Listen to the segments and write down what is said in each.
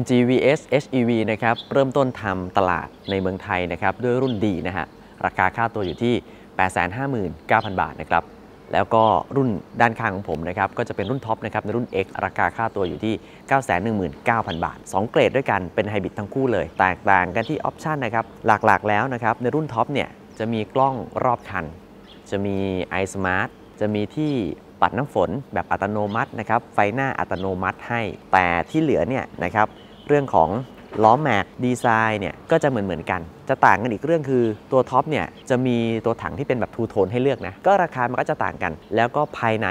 MG VS HEV นะครับ เริ่มต้นทำตลาดในเมืองไทยนะครับ ด้วยรุ่น D นะฮะ ราคาค่าตัวอยู่ที่ 859,000 บาทนะครับ แล้วก็รุ่นด้านข้างของผมนะครับ ก็จะเป็นรุ่นท็อปนะครับ ในรุ่น X ราคาค่าตัวอยู่ที่ 919,000 บาท 2 เกรดด้วยกัน เป็นไฮบริดทั้งคู่เลย แตกต่างกันที่ออปชันนะครับ หลักๆ แล้วนะครับ ในรุ่นท็อปเนี่ย จะมีกล้องรอบคัน จะมี iSmart จะมีที่ ปัดน้ำฝนแบบอัตโนมัตินะครับไฟหน้าอัตโนมัติให้ แต่ที่เหลือเนี่ยนะครับเรื่องของล้อแม็กดีไซน์เนี่ยก็จะเหมือนเหมือนกัน จะต่างกันอีกเรื่องคือตัวท็อปเนี่ยจะมีตัวถังที่เป็นแบบ two-tone ให้เลือกนะ ก็ราคามันก็จะต่างกัน แล้วก็ภายใน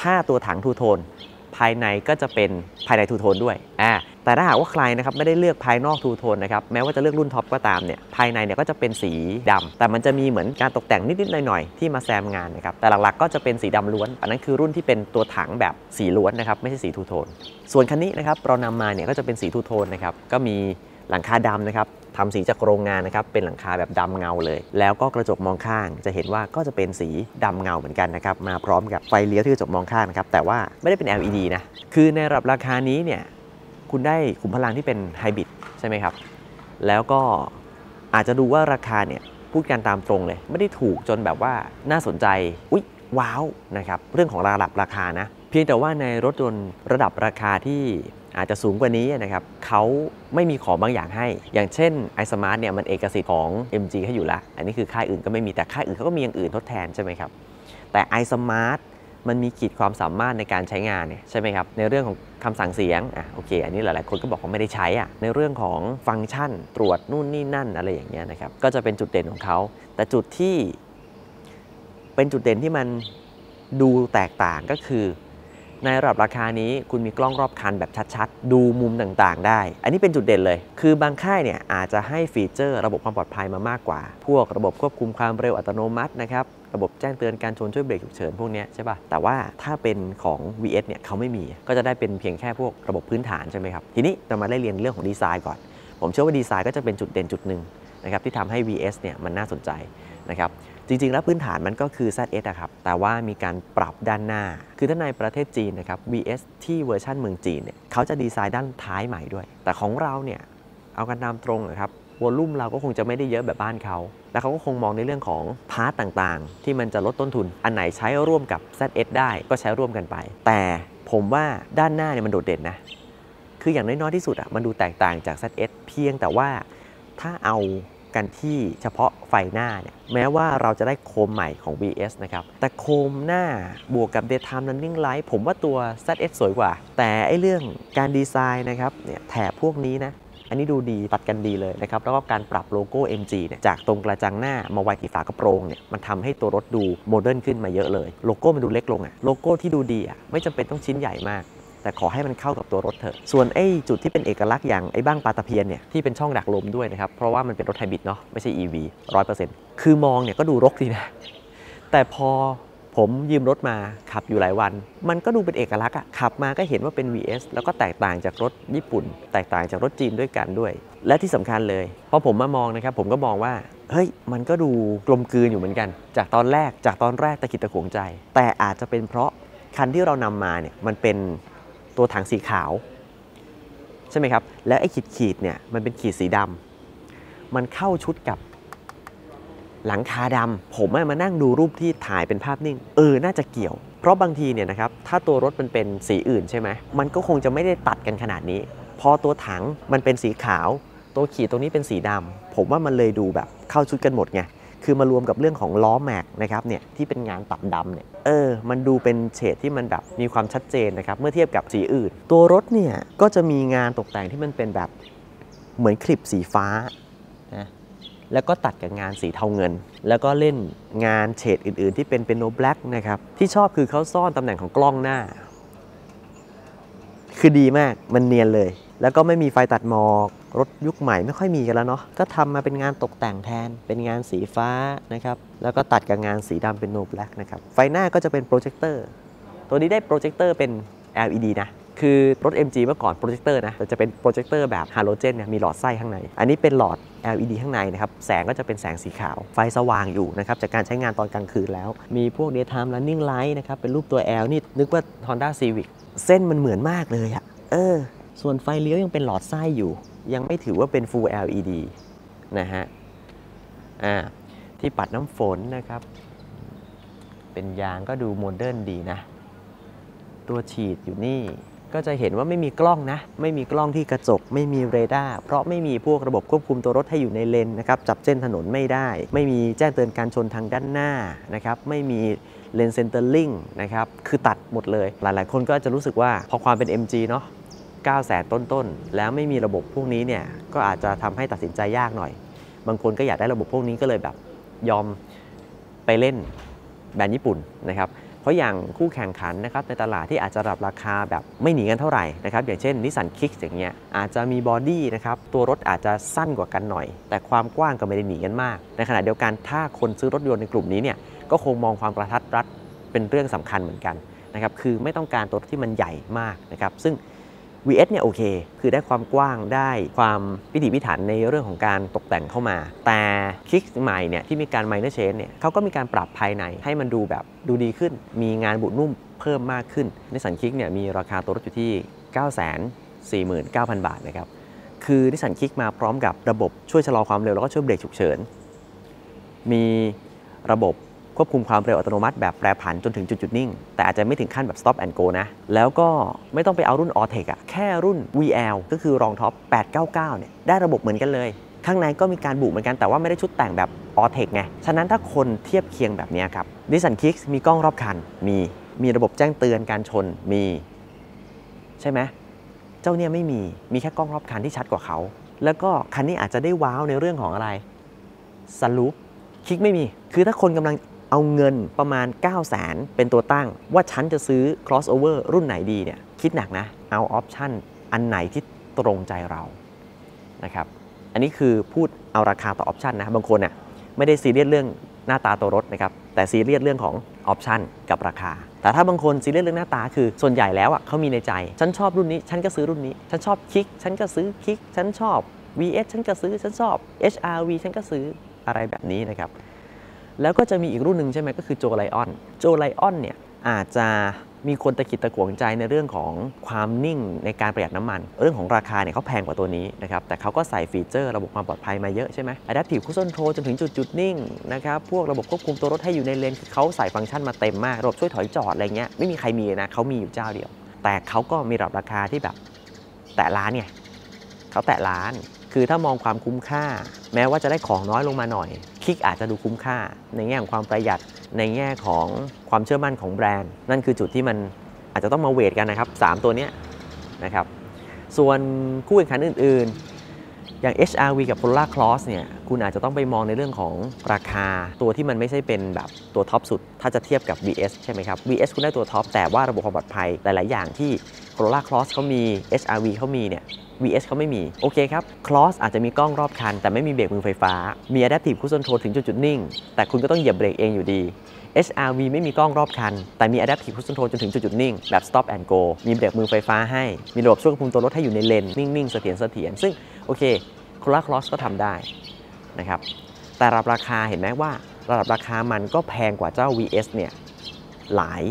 ถ้าตัวถัง two-tone ภายในก็จะเป็นภายใน two-tone ด้วยอ่าแต่ถ้าหากว่าใครนะครับไม่ได้เลือกภายนอก two-tone นะครับแม้ว่าจะเลือกรุ่นท็อปก็ตามเนี่ยภายในเนี่ยก็จะเป็นสีดำแต่มันจะมีเหมือนการตกแต่งนิดๆหน่อยๆที่มาแซมงานนะครับแต่หลักๆก็จะเป็นสีดำล้วน อันนั้นคือรุ่นที่เป็นตัวถังแบบสีล้วนนะครับไม่ใช่สี two-toneส่วนคันนี้นะครับเรานำมาเนี่ยก็จะเป็นสีทูโทนนะครับก็มี หลังคาดำนะครับทำสีจากโรงงานนะครับเป็นหลังคาแบบดำเงาเลย แล้วก็กระจกมองข้างจะเห็นว่าก็จะเป็นสีดำเงาเหมือนกันนะครับมาพร้อมกับไฟเลี้ยวที่กระจกมองข้างนะครับแต่ว่าไม่ได้เป็น LED นะคือในระดับราคานี้เนี่ยคุณได้ขุมพลังที่เป็นไฮบริดใช่ไหมครับแล้วก็อาจจะดูว่าราคาเนี่ยพูดกันตามตรงเลย ไม่ได้ถูกจนแบบว่าน่าสนใจอุ๊ยว้าวนะครับเรื่องของระดับราคานะ เพียงแต่ว่าในรถยนต์ระดับราคาที่ อาจจะสูงกว่านี้นะครับเขาไม่มีของบางอย่างให้ อย่างเช่น iSmart เนี่ยมันเอกสิทธิ์ของ MG ให้อยู่ละอันนี้คือค่ายอื่นก็ไม่มีแต่ค่ายอื่นเขาก็มีอย่างอื่นทดแทนใช่ไหมครับแต่ iSmart มันมีขีดความสามารถในการใช้งานเนี่ยใช่ไหมครับในเรื่องของคำสั่งเสียงอะโอเค อันนี้หลาย ๆ คนก็บอกว่าไม่ได้ใช้อะในเรื่องของฟังก์ชันตรวจนู่นนี่นั่นอะไรอย่างเงี้ยนะครับก็จะเป็นจุดเด่นของเขาแต่จุดที่เป็นจุดเด่นที่มันดูแตกต่างก็คือ ในระดับราคานี้คุณมีกล้องรอบคันแบบชัดๆ ดูมุมต่างๆ ได้ อันนี้เป็นจุดเด่นเลย คือบางค่ายเนี่ยอาจจะให้ฟีเจอร์ระบบความปลอดภัยมามากกว่า พวกระบบควบคุมความเร็วอัตโนมัตินะครับระบบแจ้งเตือนการชนช่วยเบรกฉุกเฉินพวกนี้ใช่ป่ะ แต่ว่าถ้าเป็นของ VS เนี่ยเขาไม่มี ก็จะได้เป็นเพียงแค่พวกระบบพื้นฐานใช่ไหมครับ ทีนี้เรามาไล่เรียนเรื่องของดีไซน์ก่อน ผมเชื่อว่าดีไซน์ก็จะเป็นจุดเด่นจุดหนึ่งนะครับที่ทำให้ VS เนี่ยมันน่าสนใจนะครับ จริง ๆ แล้วพื้นฐานมันก็คือ ZS อะครับ แต่ว่ามีการปรับด้านหน้า คือถ้าในประเทศจีนนะครับ VS ที่เวอร์ชันเมืองจีนเนี่ยเขาจะดีไซน์ด้านท้ายใหม่ด้วย แต่ของเราเนี่ยเอากันตามตรงนะครับ volume เราก็คงจะไม่ได้เยอะแบบบ้านเขา แล้วเขาก็คงมองในเรื่องของ part ต่างๆ ที่มันจะลดต้นทุน อันไหนใช้ร่วมกับ ZS ได้ก็ใช้ร่วมกันไป แต่ผมว่าด้านหน้าเนี่ยมันโดดเด่นนะ คืออย่างน้อยๆที่สุดอะมันดูแตกต่างจาก ZS เพียงแต่ว่าถ้าเอา กันที่เฉพาะไฟหน้าเนี่ยแม้ว่าเราจะได้โคมใหม่ของ VS นะครับ แต่โคมหน้าบวกกับ Daytime Running Light ผมว่าตัว ZS สวยกว่า แต่ไอเรื่องการดีไซน์นะครับเนี่ยแถบพวกนี้นะอันนี้ดูดีตัดกันดีเลยนะครับ แล้วก็การปรับโลโก้ MG เนี่ยจากตรงกระจังหน้ามาไว้ที่ฝากระโปรงเนี่ยมันทำให้ตัวรถดูโมเดิร์นขึ้นมาเยอะเลย โลโก้มันดูเล็กลงอะโลโก้ที่ดูดีอะไม่จำเป็นต้องชิ้นใหญ่มาก แต่ขอให้มันเข้ากับตัวรถเถอะ ส่วนไอ้จุดที่เป็นเอกลักษณ์อย่างไอ้บ้างปลาตะเพียนเนี่ยที่เป็นช่องดักลมด้วยนะครับ เพราะว่ามันเป็นรถไฮบริดเนาะไม่ใช่ EV 100%คือมองเนี่ยก็ดูรกดีนะ แต่พอผมยืมรถมาขับอยู่หลายวัน มันก็ดูเป็นเอกลักษณ์อะขับมาก็เห็นว่าเป็น VS แล้วก็แตกต่างจากรถญี่ปุ่น แตกต่างจากรถจีนด้วยกันด้วย และที่สำคัญเลยพอผมมามองนะครับผมก็มองว่าเฮ้ยมันก็ดูกลมกลืนอยู่เหมือนกัน จากตอนแรกจากตอนแรกตะกิดตะขวงใจ แต่อาจจะเป็นเพราะคันที่เรานำมาเนี่ยมันเป็น ตัวถังสีขาว ใช่ไหมครับ แล้วไอ้ขีดขีดเนี่ยมันเป็นขีดสีดำมันเข้าชุดกับหลังคาดำผมอะมานั่งดูรูปที่ถ่ายเป็นภาพนิ่ง เออ น่าจะเกี่ยว เพราะบางทีเนี่ยนะครับ ถ้าตัวรถมันเป็นสีอื่นใช่ไหม มันก็คงจะไม่ได้ตัดกันขนาดนี้ พอตัวถังมันเป็นสีขาว ตัวขีดตรงนี้เป็นสีดำผมว่ามันเลยดูแบบเข้าชุดกันหมดไง คือมารวมกับเรื่องของล้อแม็กนะครับเนี่ยที่เป็นงานตัดดำเนี่ยเออมันดูเป็นเฉดที่มันแบบมีความชัดเจนนะครับเมื่อเทียบกับสีอื่น ตัวรถเนี่ยก็จะมีงานตกแต่งที่มันเป็นแบบเหมือนคลิปสีฟ้านะแล้วก็ตัดกับงานสีเทาเงิน แล้วก็เล่นงานเฉดอื่น ๆ ที่เป็นเป็นโนแบล็กนะครับที่ชอบคือเขาซ่อนตำแหน่งของกล้องหน้า คือดีมากมันเนียนเลย แล้วก็ไม่มีไฟตัดหมอก รถยุคใหม่ไม่ค่อยมีกันแล้วเนาะก็ทำมาเป็นงานตกแต่งแทน เป็นงานสีฟ้านะครับแล้วก็ตัดกับงานสีดำ piano black นะครับไฟหน้าก็จะเป็นโปรเจคเตอร์ตัวนี้ได้โปรเจคเตอร์เป็น LED นะคือรถ MG เมื่อก่อนโปรเจคเตอร์นะแต่จะเป็นโปรเจคเตอร์แบบฮาโลเจนเนี่ยมีหลอดไส้ข้างใน อันนี้เป็นหลอด LED ข้างในนะครับ แสงก็จะเป็นแสงสีขาว ไฟสว่างอยู่นะครับ จากการใช้งานตอนกลางคืนแล้ว มีพวก daytime running light นะครับ เป็นรูปตัว L นี่นึกว่า Honda Civic เส้นมันเหมือนมากเลยอะเออ ส่วนไฟเลี้ยวยังเป็นหลอดไส้อยู่ ยังไม่ถือว่าเป็น Full LED นะฮะอ่าที่ปัดน้ำฝนนะครับ เป็นยางก็ดูโมเดิร์นดีนะ ตัวฉีดอยู่นี่ก็จะเห็นว่าไม่มีกล้องนะ ไม่มีกล้องที่กระจก ไม่มีเรดาร์ เพราะไม่มีพวกระบบควบคุมตัวรถให้อยู่ในเลนนะครับ จับเส้นถนนไม่ได้ ไม่มีแจ้งเตือนการชนทางด้านหน้านะครับ ไม่มี lane centering นะครับ คือตัดหมดเลย หลายๆ คนก็จะรู้สึกว่าพอความเป็น MG เนาะ 9แสนต้นๆ แล้วไม่มีระบบพวกนี้เนี่ยก็อาจจะทำให้ตัดสินใจยากหน่อย บางคนก็อยากได้ระบบพวกนี้ก็เลยแบบยอมไปเล่นแบรนด์ญี่ปุ่นนะครับเพราะอย่างคู่แข่งขันนะครับในตลาดที่อาจจะรับราคาแบบไม่หนีกันเท่าไหร่นะครับอย่างเช่น Nissan Kicks อย่างเงี้ยอาจจะมีบอดี้นะครับตัวรถอาจจะสั้นกว่ากันหน่อย แต่ความกว้างก็ไม่ได้หนีกันมาก ในขณะเดียวกันถ้าคนซื้อรถยนต์ในกลุ่มนี้เนี่ยก็คงมองความกระทัดรัดเป็นเรื่องสำคัญเหมือนกันนะครับคือไม่ต้องการตัวที่มันใหญ่มากนะครับซึ่ง VS เนี่ยโอเค คือได้ความกว้างได้ความพิถีพิถันในเรื่องของการตกแต่งเข้ามา แต่คลิกใหม่เนี่ยที่มีการ minor change เนี่ยเขาก็มีการปรับภายในให้มันดูแบบดูดีขึ้น มีงานบุนุ่มเพิ่มมากขึ้น Nissan Kicks เนี่ยมีราคาตัวรถอยู่ที่ 949,000 บาทนะครับ คือ Nissan Kicks มาพร้อมกับระบบช่วยชะลอความเร็วแล้วก็ช่วยเบรกฉุกเฉิน มีระบบ ควบคุมความเร็วอัตโนมัติแบบแปรผันจนถึงจุดจุดนิ่ง แต่อาจจะไม่ถึงขั้นแบบ stop and go นะ แล้วก็ไม่ต้องไปเอารุ่น Ortec อะแค่รุ่น VL ก็คือรองท็อป 899 เนี่ย ได้ระบบเหมือนกันเลย ข้างในก็มีการบุเหมือนกันแต่ว่าไม่ได้ชุดแต่งแบบ Ortec ไง ฉะนั้นถ้าคนเทียบเคียงแบบนี้ครับ Nissan Kicks มีกล้องรอบคัน มี มีระบบแจ้งเตือนการชน มี ใช่ไหมเจ้าเนี่ยไม่มี มีแค่กล้องรอบคันที่ชัดกว่าเขา แล้วก็คันนี้อาจจะได้ว้าวในเรื่องของอะไร sunroof Kicks ไม่มี คือถ้าคนกำลัง เอาเงินประมาณ 9 0 0 0 0 เป็นตัวตั้ง ว่าฉันจะซื้อ crossover รุ่นไหนดีเนี่ยคิดหนักนะ เอาออปชันอันไหนที่ตรงใจเรานะครับอันนี้คือพูดเอาราคาต่อออปชันนะบางคนน่ะไม่ได้ซีเรียสเรื่องหน้าตาตัวรถนะครับแต่ซีเรียสเรื่องของออปชันกับราคา แต่ถ้าบางคนซีเรียสเรื่องหน้าตาคือส่วนใหญ่แล้วอะเขามีในใจ ฉันชอบรุ่นนี้ ฉันก็ซื้อรุ่นนี้ ฉันชอบคิก ฉันก็ซื้อคิก ฉันชอบ VS ฉันก็ซื้อ ฉันชอบ HRV ฉันก็ซื้ออะไรแบบนี้นะครับ แล้วก็จะมีอีกรุ่นหนึ่งใช่ไหมก็คือโจไลออน โจไลออนเนี่ยอาจจะมีคนตะกิดตะขวงใจในเรื่องของความนิ่งในการประหยัดน้ำมัน เรื่องของราคาเนี่ยเขาแพงกว่าตัวนี้นะครับ แต่เขาก็ใส่ฟีเจอร์ระบบความปลอดภัยมาเยอะใช่ไหม Adaptive Cruise Control จนถึงจุดจุดนิ่งนะครับ พวกระบบควบคุมตัวรถให้อยู่ในเลนคือเขาใส่ฟังก์ชันมาเต็มมาก ระบบช่วยถอยจอดอะไรเงี้ย ไม่มีใครมีนะเขามีอยู่เจ้าเดียว แต่เขาก็มีระดับราคาที่แบบแตะล้านไงเขาแตะล้าน คือถ้ามองความคุ้มค่า แม้ว่าจะได้ของน้อยลงมาหน่อย ลิกอาจจะดูคุ้มค่า ในแง่ของความประหยัดในแง่ของความเชื่อมั่นของแบรนด์ นั่นคือจุดที่มันอาจจะต้องมาเวทกันนะครับ 3 ตัวนี้นะครับส่วนคู่แข่งขันอื่น ๆ อย่าง HRV กับ Polar Cross เนี่ยคุณอาจจะต้องไปมองในเรื่องของราคาตัวที่มันไม่ใช่เป็นแบบตัวท็อปสุด ถ้าจะเทียบกับ VS ใช่ไหมครับ VS คุณได้ตัวท็อปแต่ว่าระบบความปลอดภัยหลาย ๆ อย่างที่ Polar Cross เขามี HRV เขามีเนี่ย VS เขาไม่มี โอเคครับ Cross อาจจะมีกล้องรอบคัน แต่ไม่มีเบรกมือไฟฟ้า มี Adaptive Cruise Control ถึงจุดจุดนิ่ง แต่คุณก็ต้องเหยียบเบรกเองอยู่ดี HRV ไม่มีกล้องรอบคัน แต่มี Adaptive Cruise Control จนถึงจุดจุดนิ่ง แบบ Stop and Go มีเบรกมือไฟฟ้าให้ มีระบบช่วยควบคุมตัวรถให้อยู่ในเลน นิ่ง ๆ เสถียรเสถียรซึ่ง โอเค Corolla Cross ก็ทำได้นะครับ แต่ระดับราคาเห็นไหมว่า ระดับราคามันก็แพงกว่าเจ้า VS เนี่ย หลาย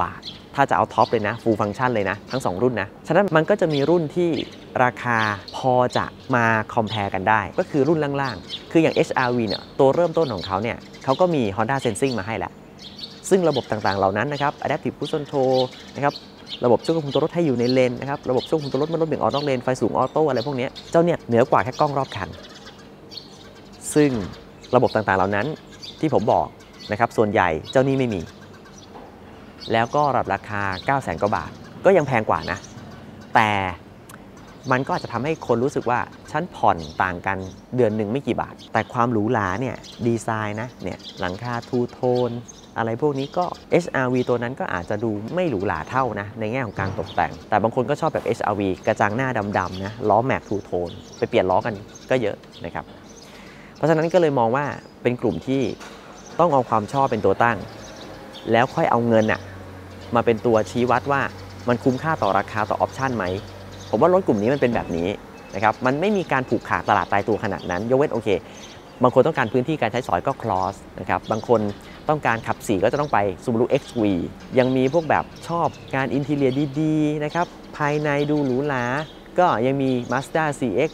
บาท ถ้าจะเอาท็อปเลยนะฟูลฟัง c t ชันเลยนะ ทั้ง 2 รุ่นนะ ฉะนั้นมันก็จะมีรุ่นที่ราคาพอจะมาคอม p a r e กันได้ ก็คือรุ่นล่างๆ คืออย่าง HRV เนี่ยตัวเริ่มต้นของเขาเนี่ยเขาก็มี Honda Sensing มาให้แล้ว ซึ่งระบบต่างๆเหล่านั้นนะครับ Adaptive Cruise Control นะครับระบบช่วยควบคุมตัวรถให้อยู่ในเลนนะครับระบบช่วยควบคุมตัวรถเมื่อรถเบี่ยงออกนอกเลนไฟสูงออโต้อะไรพวกนี้เจ้าเนี่ยเหนือกว่าแค่กล้องรอบคันซึ่งระบบต่างๆเหล่านั้นที่ผมบอกนะครับส่วนใหญ่เจ้านี้ไม่มี แล้วก็รับราคา9 0 0 0 0 0กว่าบาท ก็ยังแพงกว่านะ แต่มันก็อาจจะทำให้คนรู้สึกว่าฉันผ่อนต่างกันเดือนหนึ่งไม่กี่บาท แต่ความหรูหราเนี่ยดีไซน์นะเนี่ยหลังคาทูโทนอะไรพวกนี้ก็ HRV ตัวนั้นก็อาจจะดูไม่หรูหราเท่านะ ในแง่ของการตกแต่ง แต่บางคนก็ชอบแบบ HRV กระจังหน้าดำๆนะล้อแม็กทูโทนไปเปลี่ยนล้อกันก็เยอะนะครับ เพราะฉะนั้นก็เลยมองว่าเป็นกลุ่มที่ต้องเอาความชอบเป็นตัวตั้ง แล้วค่อยเอาเงินอะ มาเป็นตัวชี้วัดว่ามันคุ้มค่าต่อราคาต่อออปชันไหม ผมว่ารถกลุ่มนี้มันเป็นแบบนี้นะครับ มันไม่มีการผูกขาดตลาดตายตัวขนาดนั้น ยกเว้นโอเค บางคนต้องการพื้นที่การใช้สอยก็คลอสนะครับ บางคนต้องการขับสีก็จะต้องไป Subaru XV ยังมีพวกแบบชอบการอินทีเลียดีๆนะครับ ภายในดูหรูหรา ก็ยังมี Mazda CX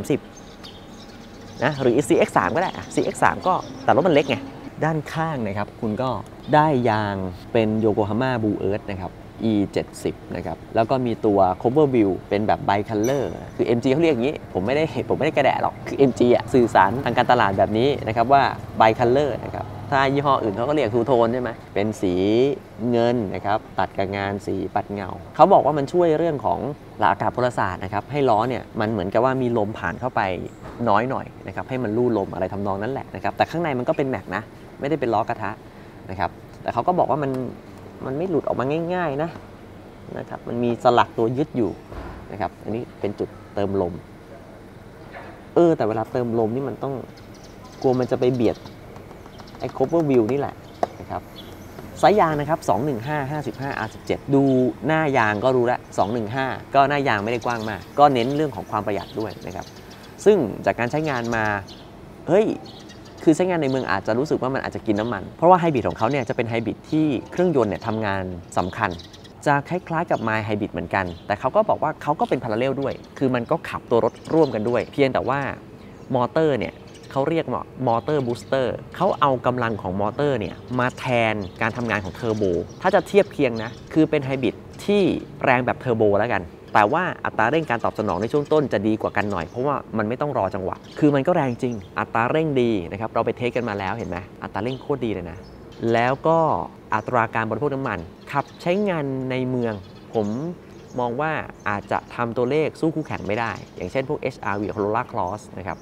30นะ หรือ CX 3 ก็ได้อะ CX 3 ก็แต่รถมันเล็กไง ด้านข้างนะครับ คุณก็ ได้ยางเป็น Yokohama Blue Earth นะครับ E 7 0 นะครับ แล้วก็มีตัว cover view เป็นแบบ bi color คือ MG เขาเรียกอย่างนี้ ผมไม่ได้ผมไม่ได้กระแดะหรอก คือ MG อะสื่อสารทางการตลาดแบบนี้นะครับว่า bi color นะครับถ้ายี่ห้ออื่นเขาก็เรียกทูโทนใช่ไหมเป็นสีเงินนะครับ ตัดกับงานสีปัดเงา เขาบอกว่ามันช่วยเรื่องของหลักอากาศพลศาสตร์นะครับ ให้ล้อเนี่ยมันเหมือนกับว่ามีลมผ่านเข้าไปน้อยหน่อยนะครับ ให้มันลู่ลมอะไรทำนองนั้นแหละนะครับ แต่ข้างในมันก็เป็นแม็กนะ ไม่ได้เป็นล้อกระทะ นะครับ แต่เขาก็บอกว่ามันมันไม่หลุดออกมาง่าย ๆนะนะครับ มันมีสลักตัวยึดอยู่นะครับ อันนี้เป็นจุดเติมลม เออ แต่เวลาเติมลมนี่มันต้องกลัวมันจะไปเบียดไอ้ cover view นี่แหละนะครับสายยางนะครับ 215 55 R17 ดูหน้ายางก็รู้ล้ว215 ก็หน้ายางไม่ได้กว้างมาก ก็เน้นเรื่องของความประหยัดด้วยนะครับ ซึ่งจากการใช้งานมา เฮ้ย คือใช้งานในเมืองอาจจะรู้สึกว่ามันอาจจะกินน้ำมัน เพราะว่าไฮบริดของเขาเนี่ยจะเป็นไฮบริดที่เครื่องยนต์เนี่ยทำงานสำคัญ จะคล้ายๆกับ My Hybrid เหมือนกัน แต่เขาก็บอกว่าเขาก็เป็นพาราเรลด้วย คือมันก็ขับตัวรถร่วมกันด้วย เพียงแต่ว่ามอเตอร์เนี่ยเขาเรียก motor booster เขาเอากำลังของมอเตอร์เนี่ยมาแทนการทำงานของเทอร์โบ ถ้าจะเทียบเคียงนะ คือเป็นไฮบริดที่แรงแบบเทอร์โบแล้วกัน แต่ว่าอัตราเร่งการตอบสนองในช่วงต้นจะดีกว่ากันหน่อย เพราะว่ามันไม่ต้องรอจังหวะ คือมันก็แรงจริง อัตราเร่งดีนะครับ เราไป test กันมาแล้วเห็นไหมอัตราเร่งโคตรดีเลยนะ แล้วก็อัตราการบริโภคน้ำมัน ขับใช้งานในเมือง ผมมองว่าอาจจะทำตัวเลขสู้คู่แข่งไม่ได้ อย่างเช่นพวก HRV Corolla Cross นะครับ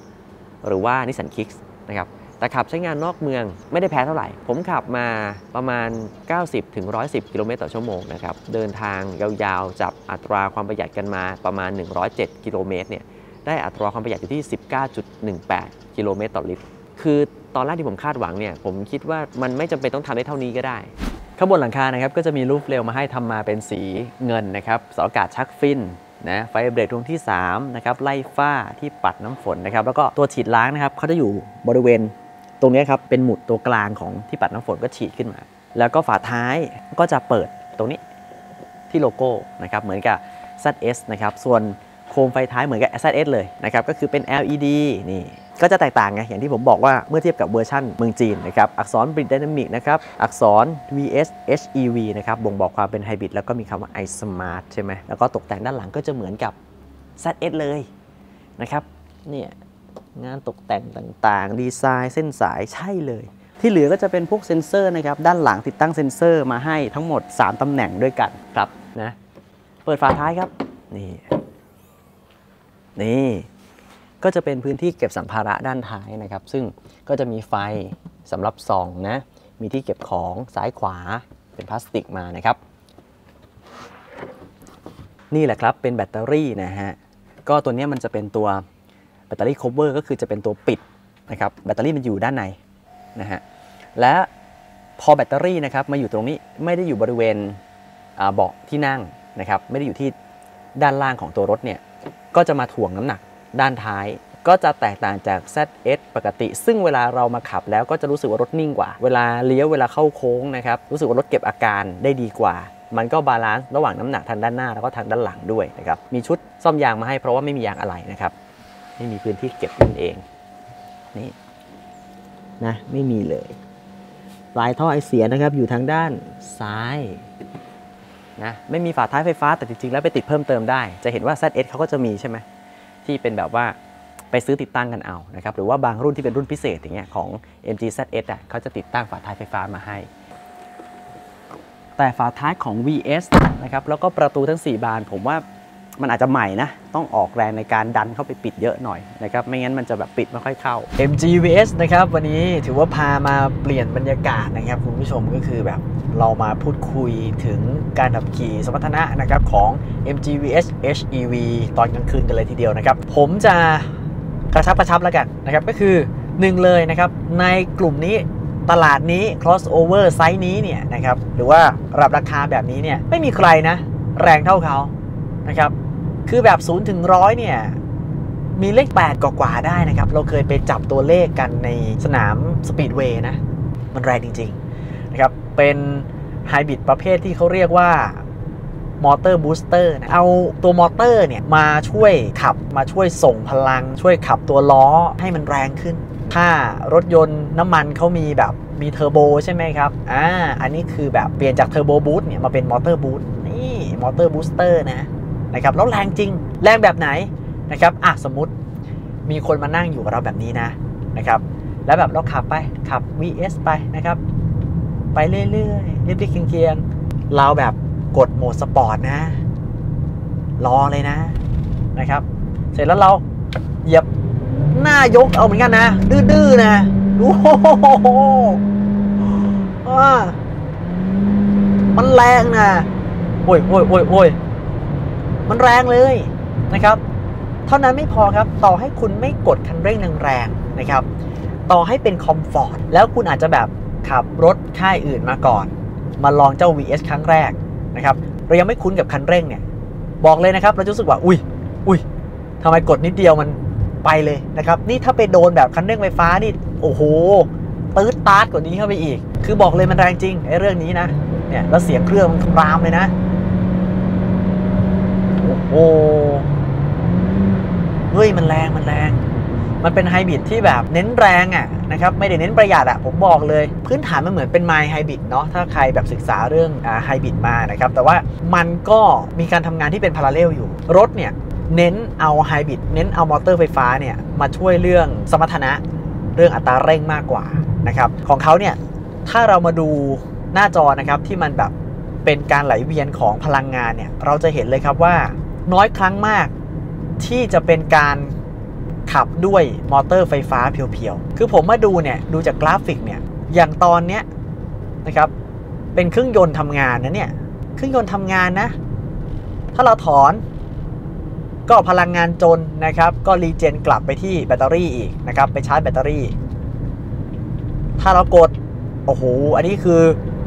หรือว่า Nissan Kicks นะครับ แต่ขับใช้งานนอกเมืองไม่ได้แพ้เท่าไหร่ ผมขับมาประมาณ 90ถึง110กิโลเมตรต่อชั่วโมงนะครับเดินทางยาวๆจับอัตราความประหยัดกันมาประมาณ 107 กิโลเมตรเนี่ยได้อัตราความประหยัดอยู่ที่ 19.18 กิโลเมตรต่อลิตร คือตอนแรกที่ผมคาดหวังเนี่ยผมคิดว่ามันไม่จำเป็นต้องทำได้เท่านี้ก็ได้ข้างบนหลังคานะครับก็จะมีรูปเร็วมาให้ทำมาเป็นสีเงินนะครับเสาอากาศชักฟินนะไฟเบรกดวงที่3นะครับไล่ฝ้าที่ปัดน้ำฝนนะครับแล้วก็ตัวฉีดล้างนะครับเขาจะอยู่บริเวณ ตรงนี้ครับเป็นหมุดตัวกลางของที่ปัดน้ำฝนก็ฉีดขึ้นมา แล้วก็ฝาท้ายก็จะเปิดตรงนี้ที่โลโก้นะครับเหมือนกับ ZS นะครับส่วนโคมไฟท้ายเหมือนกับ ZS เลยนะครับก็คือเป็น LED นี่ก็จะแตกต่างไงอย่างที่ผมบอกว่าเมื่อเทียบกับเวอร์ชันเมืองจีนนะครับอักษร Brit Dynamic นะครับอักษร VS HEV นะครับบ่งบอกความเป็นไฮบริดแล้วก็มีคำว่า iSmart ใช่ไหมแล้วก็ตกแต่งด้านหลังก็จะเหมือนกับ ZS เลยนะครับเนี่ย งานตกแต่งต่างๆ ดีไซน์เส้นสายใช่เลย ที่เหลือก็จะเป็นพวกเซ็นเซอร์นะครับ ด้านหลังติดตั้งเซ็นเซอร์มาให้ทั้งหมด 3 ตำแหน่งด้วยกันครับนะ เปิดฝาท้ายครับ นี่ นี่ ก็จะเป็นพื้นที่เก็บสัมภาระด้านท้ายนะครับ ซึ่งก็จะมีไฟสำหรับส่องนะ มีที่เก็บของซ้ายขวาเป็นพลาสติกมานะครับ นี่แหละครับเป็นแบตเตอรี่นะฮะ ก็ตัวนี้มันจะเป็นตัว แบตเตอรี่ cover ก็คือจะเป็นตัวปิดนะครับแบตเตอรี่มันอยู่ด้านในนะฮะและพอแบตเตอรี่นะครับมาอยู่ตรงนี้ไม่ได้อยู่บริเวณเบาะที่นั่งนะครับไม่ได้อยู่ที่ด้านล่างของตัวรถเนี่ยก็จะมาถ่วงน้ำหนักด้านท้าย ก็จะแตกต่างจาก ZS ปกติ ซึ่งเวลาเรามาขับแล้วก็จะรู้สึกว่ารถนิ่งกว่า เวลาเลี้ยวเวลาเข้าโค้งนะครับรู้สึกว่ารถเก็บอาการได้ดีกว่า มันก็ balance ระหว่างน้ำหนักทางด้านหน้าแล้วก็ทางด้านหลังด้วยนะครับมีชุดซ่อมยางมาให้เพราะว่าไม่มียางอะไหล่นะครับ ไม่มีพื้นที่เก็บนั่นเองนี่นะไม่มีเลยปลายท่อไอเสียนะครับอยู่ทางด้านซ้ายนะไม่มีฝาท้ายไฟฟ้าแต่จริงๆ แล้วไปติดเพิ่มเติมได้ จะเห็นว่า ZS เขาก็จะมีใช่ไหมที่เป็นแบบว่าไปซื้อติดตั้งกันเอานะครับหรือว่าบางรุ่นที่เป็นรุ่นพิเศษอย่างเงี้ยของ MG ZS อะเขาจะติดตั้งฝาท้ายไฟฟ้ามาให้ แต่ฝาท้ายของ VS นะครับแล้วก็ประตูทั้ง 4 บานผมว่า มันอาจจะใหม่นะ ต้องออกแรงในการดันเข้าไปปิดเยอะหน่อยนะครับ ไม่งั้นมันจะแบบปิดไม่ค่อยเข้า MG VS นะครับ วันนี้ถือว่าพามาเปลี่ยนบรรยากาศนะครับ คุณผู้ชมก็คือแบบเรามาพูดคุยถึงการขับขี่สมรรถนะนะครับของ MG VS HEV ตอนกลางคืนกันเลยทีเดียวนะครับ ผมจะกระชับกระชับแล้วกันนะครับก็คือหนึ่งเลยนะครับในกลุ่มนี้ตลาดนี้ crossover ไซส์นี้เนี่ยนะครับหรือว่าระดับราคาแบบนี้เนี่ยไม่มีใครนะ แรงเท่าเขา นะครับ คือแบบ0ถึง100เนี่ยมีเลข 8กว่าๆได้นะครับ เราเคยไปจับตัวเลขกันในสนามสปีดเวย์นะ มันแรงจริงๆนะครับ เป็นไฮบริดประเภทที่เขาเรียกว่า motor booster เอาตัวมอเตอร์เนี่ยมาช่วยขับมาช่วยส่งพลัง ช่วยขับตัวล้อให้มันแรงขึ้น ถ้ารถยนต์น้ำมันเขามีแบบมีเทอร์โบใช่ไหมครับ อ่า อันนี้คือแบบเปลี่ยนจาก turbo boost เนี่ยมาเป็น motor boost นี่ motor booster นะ นะครับแล้วแรงจริงแรงแบบไหนนะครับอะสมมติมีคนมานั่งอยู่กับเราแบบนี้นะนะครับแล้วแบบเราขับไปขับ VS ไปนะครับ ไปเรื่อยๆเรียบๆเคียงๆเราแบบกดโหมดสปอร์ตนะรอเลยนะนะครับ เสร็จแล้วเราเหยียบหน้ายกเอาเหมือนกันนะ ดื้อๆนะโอ้โหอ่ามันแรงนะโอ้ยโอ้ยโอ้ยโอ้ย มันแรงเลยนะครับ เท่านั้นไม่พอครับ ต่อให้คุณไม่กดคันเร่งแรงๆนะครับ ต่อให้เป็นคอมฟอร์ตแล้วคุณอาจจะแบบขับรถค่ายอื่นมาก่อน มาลองเจ้า VS ครั้งแรกนะครับเรายังไม่คุ้นกับคันเร่งเนี่ย บอกเลยนะครับ เราจะรู้สึกว่า อุ้ยอุ้ยทำไมกดนิดเดียวมันไปเลยนะครับ นี่ถ้าไปโดนแบบคันเร่งไฟฟ้านี่ โอ้โหตืดตาร์ดกว่านี้เข้าไปอีก คือบอกเลยมันแรงจริงไอ้เรื่องนี้นะ เนี่ย แล้วเสียงเครื่องมันครามเลยนะ โอ้เฮ้ยมันแรงมันแรง มันเป็นไฮบริดที่แบบเน้นแรงอะนะครับไม่ได้เน้นประหยัดอะผมบอกเลย พื้นฐานมันเหมือนเป็นไมล์ไฮบริดเนาะถ้าใครแบบศึกษาเรื่องไฮบริดมานะครับแต่ว่ามันก็มีการทำงานที่เป็นพาราเลลอยู่ รถเนี่ยเน้นเอาไฮบริดเน้นเอามอเตอร์ไฟฟ้าเนี่ยมาช่วยเรื่องสมรรถนะเรื่องอัตราเร่งมากกว่านะครับของเขาเนี่ยถ้าเรามาดูหน้าจอนะครับที่มันแบบเป็นการไหลเวียนของพลังงานเนี่ยเราจะเห็นเลยครับว่า น้อยครั้งมากที่จะเป็นการขับด้วยมอเตอร์ไฟฟ้า pure ๆ คือผมมาดูเนี่ย ดูจากกราฟิกเนี่ย อย่างตอนเนี้ยนะครับ เป็นเครื่องยนต์ทำงานนะเนี่ย เครื่องยนต์ทำงานนะ ถ้าเราถอน ก็พลังงานจนนะครับ ก็รีเจนกลับไปที่แบตเตอรี่อีกนะครับ ไปชาร์จแบตเตอรี่ ถ้าเรากด โอ้โห อันนี้คือ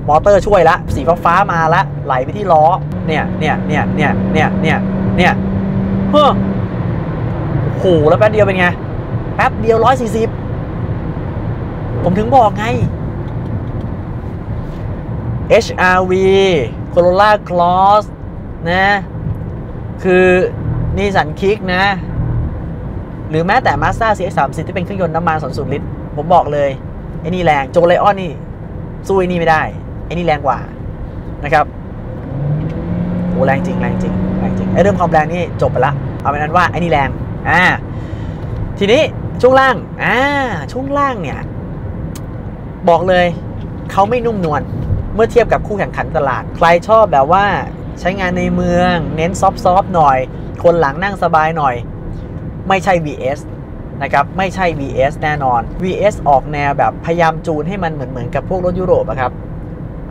มอเตอร์ช่วยละ สีฟ้ามาละ ไหลไปที่ล้อ เนี่ย เนี่ย เนี่ย เนี่ย เนี่ยเนี่ย เนี่ยเฮ้อโหแล้วแป๊บเดียวเป็นไง แป๊บเดียว140ผมถึงบอกไง HRV Corolla Cross นะ คือนี่สันคิกนะ หรือแม้แต่ Mazda CX-30 ที่เป็นเครื่องยนต์น้ำมันสนสุดลิตร ผมบอกเลย ไอ้นี่แรง โจไลออนนี่ สู้ไอ้นี่ไม่ได้ ไอ้นี่แรงกว่านะครับ อ้แรงจริงแรงจริงแรงจริงไอ้เรื่องความแรงนี่จบไปละเอาเป็นนั้นว่าไอ้นี่แรงอ่าทีนี้ช่วงล่างอ่าช่วงล่างเนี่ยบอกเลยเขาไม่นุ่มนวลเมื่อเทียบกับคู่แข่งขันตลาด ใครชอบแบบว่าใช้งานในเมืองเน้น soft ๆหน่อย คนหลังนั่งสบายหน่อย ไม่ใช่ VS นะครับไม่ใช่ VS แน่นอน VS ออกแนวแบบพยายามจูนให้มันเหมือนเหมือนกับพวกรถยุโรปอะครับ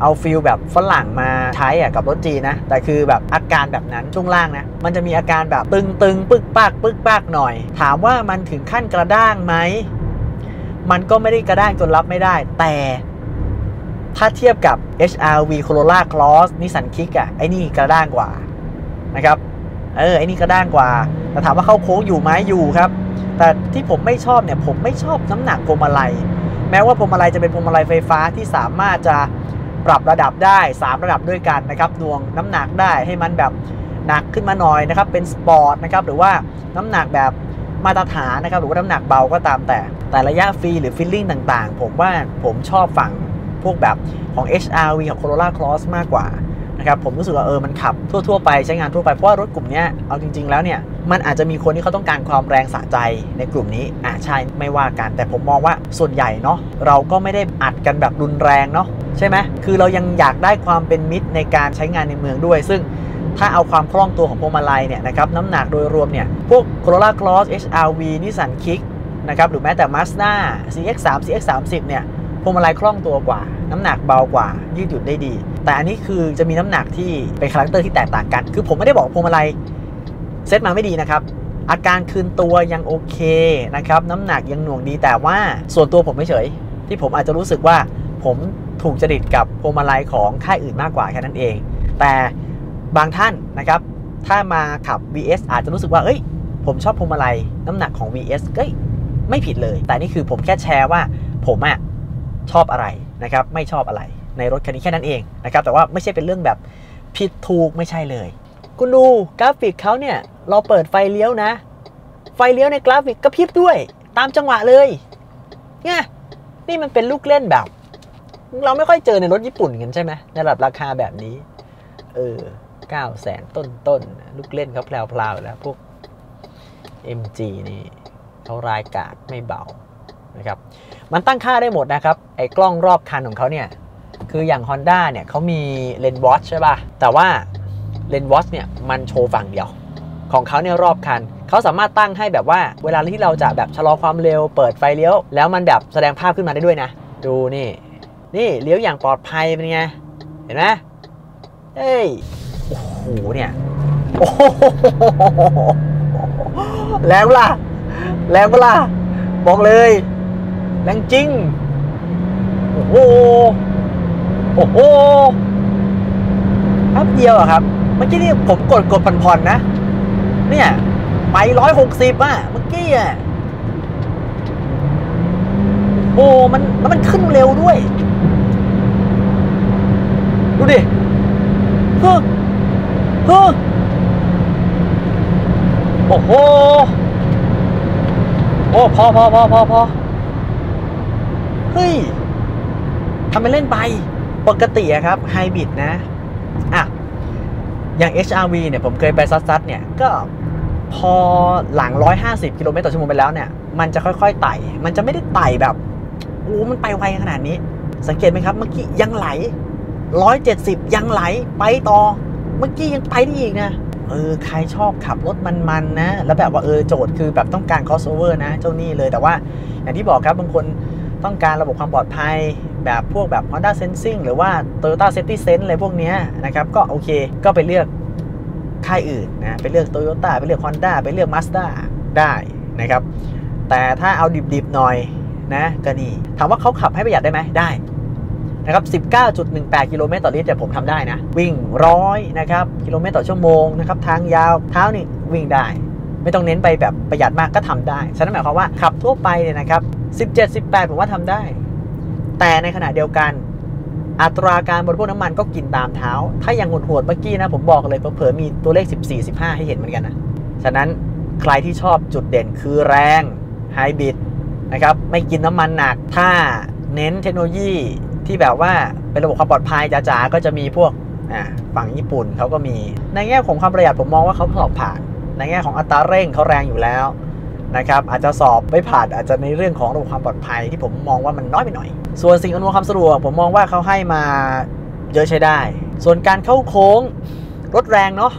เอา feel แบบฝรั่งมาใช้อะกับรถจีนนะ แต่คือแบบอาการแบบนั้นช่วงล่างนะ มันจะมีอาการแบบตึงตึงๆปึกปากปึกปากหน่อย ถามว่ามันถึงขั้นกระด้างไหม มันก็ไม่ได้กระด้างจนรับไม่ได้ แต่ถ้าเทียบกับ HRV Corolla Cross Nissan Kick อะไอ้นี่กระด้างกว่านะครับเออไอ้นี่กระด้างกว่า แต่ถามว่าเข้าโค้งอยู่ไหมอยู่ครับ แต่ที่ผมไม่ชอบเนี่ยผมไม่ชอบน้ำหนักพวงมาลัย แม้ว่าพวงมาลัยจะเป็นพวงมาลัยไฟฟ้าที่สามารถจะ ปรับระดับได้ 3 ระดับด้วยกันนะครับดวงน้ำหนักได้ให้มันแบบหนักขึ้นมาหน่อยนะครับ เป็นสปอร์ตนะครับหรือว่าน้ำหนักแบบมาตรฐานนะครับหรือว่าน้ำหนักเบาก็ตามแต่ แต่ระยะฟรีหรือฟิลลิ่งต่างๆ ผมว่าผมชอบฝั่งพวกแบบของ HRV ของ Corolla Cross มากกว่า นะครับผมรู้สึกว่าเออมันขับทั่วๆไปใช้งานทั่วไปเพราะว่ารถกลุ่มนี้เอาจริง ๆ แล้วเนี่ยมันอาจจะมีคนที่เขาต้องการความแรงสะใจในกลุ่มนี้อะใช่ไม่ว่ากัน แต่ผมมองว่าส่วนใหญ่เนาะเราก็ไม่ได้อัดกันแบบรุนแรงเนาะใช่ไหมคือเรายังอยากได้ความเป็นมิตรในการใช้งานในเมืองด้วย ซึ่งถ้าเอาความคล่องตัวของพวงมาลัยเนี่ยนะครับน้ำหนักโดยรวมเนี่ยพวก Corolla Cross HRV Nissan Kicks นะครับหรือแม้แต่ Mazda CX3 CX30 เนี่ยพวงมาลัยคล่องตัวกว่า น้ำหนักเบากว่า ยืดหยุ่นได้ดี แต่อันนี้คือจะมีน้ำหนักที่เป็น character ที่แตกต่างกัน คือผมไม่ได้บอกพวงมาลัยเซตมาไม่ดีนะครับ อาการคืนตัวยังโอเคนะครับ น้ำหนักยังหน่วงดีแต่ว่าส่วนตัวผมไม่เฉย ที่ผมอาจจะรู้สึกว่าผมถูกจริตกับพวงมาลัยของค่ายอื่นมากกว่าแค่นั้นเอง แต่บางท่านนะครับ ถ้ามาขับ VS อาจจะรู้สึกว่าเอ้ย ผมชอบพวงมาลัยน้ำหนักของ VS เอ้ยไม่ผิดเลย แต่นี่คือผมแค่แชร์ว่าผมอะชอบอะไร นะครับไม่ชอบอะไรในรถคันนี้แค่นั้นเองนะครับแต่ว่าไม่ใช่เป็นเรื่องแบบผิดถูกไม่ใช่เลย คุณดูกราฟิกเขาเนี่ยเราเปิดไฟเลี้ยวนะ ไฟเลี้ยวในกราฟิกกระพริบด้วย ตามจังหวะเลยเนี่ยนี่มันเป็นลูกเล่นแบบ เราไม่ค่อยเจอในรถญี่ปุ่นกันใช่ไหมในระดับราคาแบบนี้เออเก้าแสนต้นต้นลูกเล่นเขาแพลวๆแล้วพวก MG นี่เขารายกาดไม่เบานะครับ มันตั้งค่าได้หมดนะครับ ไอ้กล้องรอบคันของเขาเนี่ย คืออย่าง Honda เนี่ยเขามีเลนส์วอชใช่ป่ะ แต่ว่าเลนส์วอชเนี่ยมันโชว์ฝั่งเดียว ของเขาเนี่ยรอบคัน เขาสามารถตั้งให้แบบว่า เวลาที่เราจะแบบชะลอความเร็ว เปิดไฟเลี้ยว แล้วมันแบบแสดงภาพขึ้นมาได้ด้วยนะ ดูนี่ นี่เลี้ยวอย่างปลอดภัยเป็นไง เห็นไหมเฮ้ย โอ้โหเนี่ยโอ้โหแรงเปล่ะแรงเปล่ะบอกเลย แรงจริง โอ้โห โอ้โหแป๊บเดียวอะครับ เมื่อกี้นี่ผมกดกดผ่อนๆนะ เนี่ย ไปร้อยหกสิบอะเมื่อกี้อะโอ้มันแล้วมันขึ้นเร็วด้วย ดูดิเฮ้อเฮ้อโอ้โห โอ้พอพอพอพอพอ เฮ้ยทำไปเล่นไป ปกติอะครับไฮบริดนะ อะ อย่าง HRV เนี่ย ผมเคยไปซัดๆเนี่ย ก็พอหลัง 150 กิโลเมตรต่อชั่วโมงไปแล้วเนี่ย มันจะค่อยๆไต่ มันจะไม่ได้ไต่แบบโอ้มันไปไวขนาดนี้ สังเกตไหมครับ เมื่อกี้ยังไหล 170 ยังไหล ไปต่อ เมื่อกี้ยังไปได้อีกนะเออใครชอบขับรถมันๆนะ แล้วแบบว่าเออโจทย์คือแบบต้องการ crossover นะ เจ้านี่เลยแต่ว่า อย่างที่บอกครับบางคน ต้องการระบบความปลอดภัย แบบพวกแบบ Honda Sensing หรือว่า Toyota Safety Sense อะไรพวกนี้นะครับ ก็โอเคก็ไปเลือกค่ายอื่นนะไปเลือก Toyota ไปเลือก Honda ไปเลือก Mazda ได้นะครับ แต่ถ้าเอาดิบๆหน่อยนะก็นี่ถามว่าเขาขับให้ประหยัดได้ไหมได้นะครับ 19.18 กิโลเมตรต่อลิตรแต่ผมทำได้นะ วิ่งร้อยนะครับ กิโลเมตรต่อชั่วโมงนะครับ ทางยาวเท้านี่วิ่งได้ ไม่ต้องเน้นไปแบบประหยัดมากก็ทำได้ฉะนั้นหมายความว่าขับทั่วไปเนี่ยนะครับ17 18 ผมว่าทำได้ แต่ในขณะเดียวกันอัตราการบริโภคน้ำมันก็กินตามเท้า ถ้าอย่างโหดๆเมื่อกี้นะ ผมบอกเลยเผลอๆมีตัวเลข 14 15 ให้เห็นเหมือนกันนะ ฉะนั้นใครที่ชอบจุดเด่นคือแรงไฮบริดนะครับไม่กินน้ำมันหนัก ถ้าเน้นเทคโนโลยีที่แบบว่าเป็นระบบความปลอดภัยจ๋าๆก็จะมีพวกอ่าฝั่งญี่ปุ่นเขาก็มี ในแง่ของความประหยัดผมมองว่าเขาสอบผ่าน ในแง่ของอัตราเร่งเขาแรงอยู่แล้วนะครับอาจจะสอบไม่ผ่านอาจจะในเรื่องของระบบความปลอดภัยที่ผมมองว่ามันน้อยไปหน่อย ส่วนสิ่งอำนวยความสะดวกผมมองว่าเขาให้มาเยอะใช้ได้ ส่วนการเข้าโค้งรถแรงเนาะ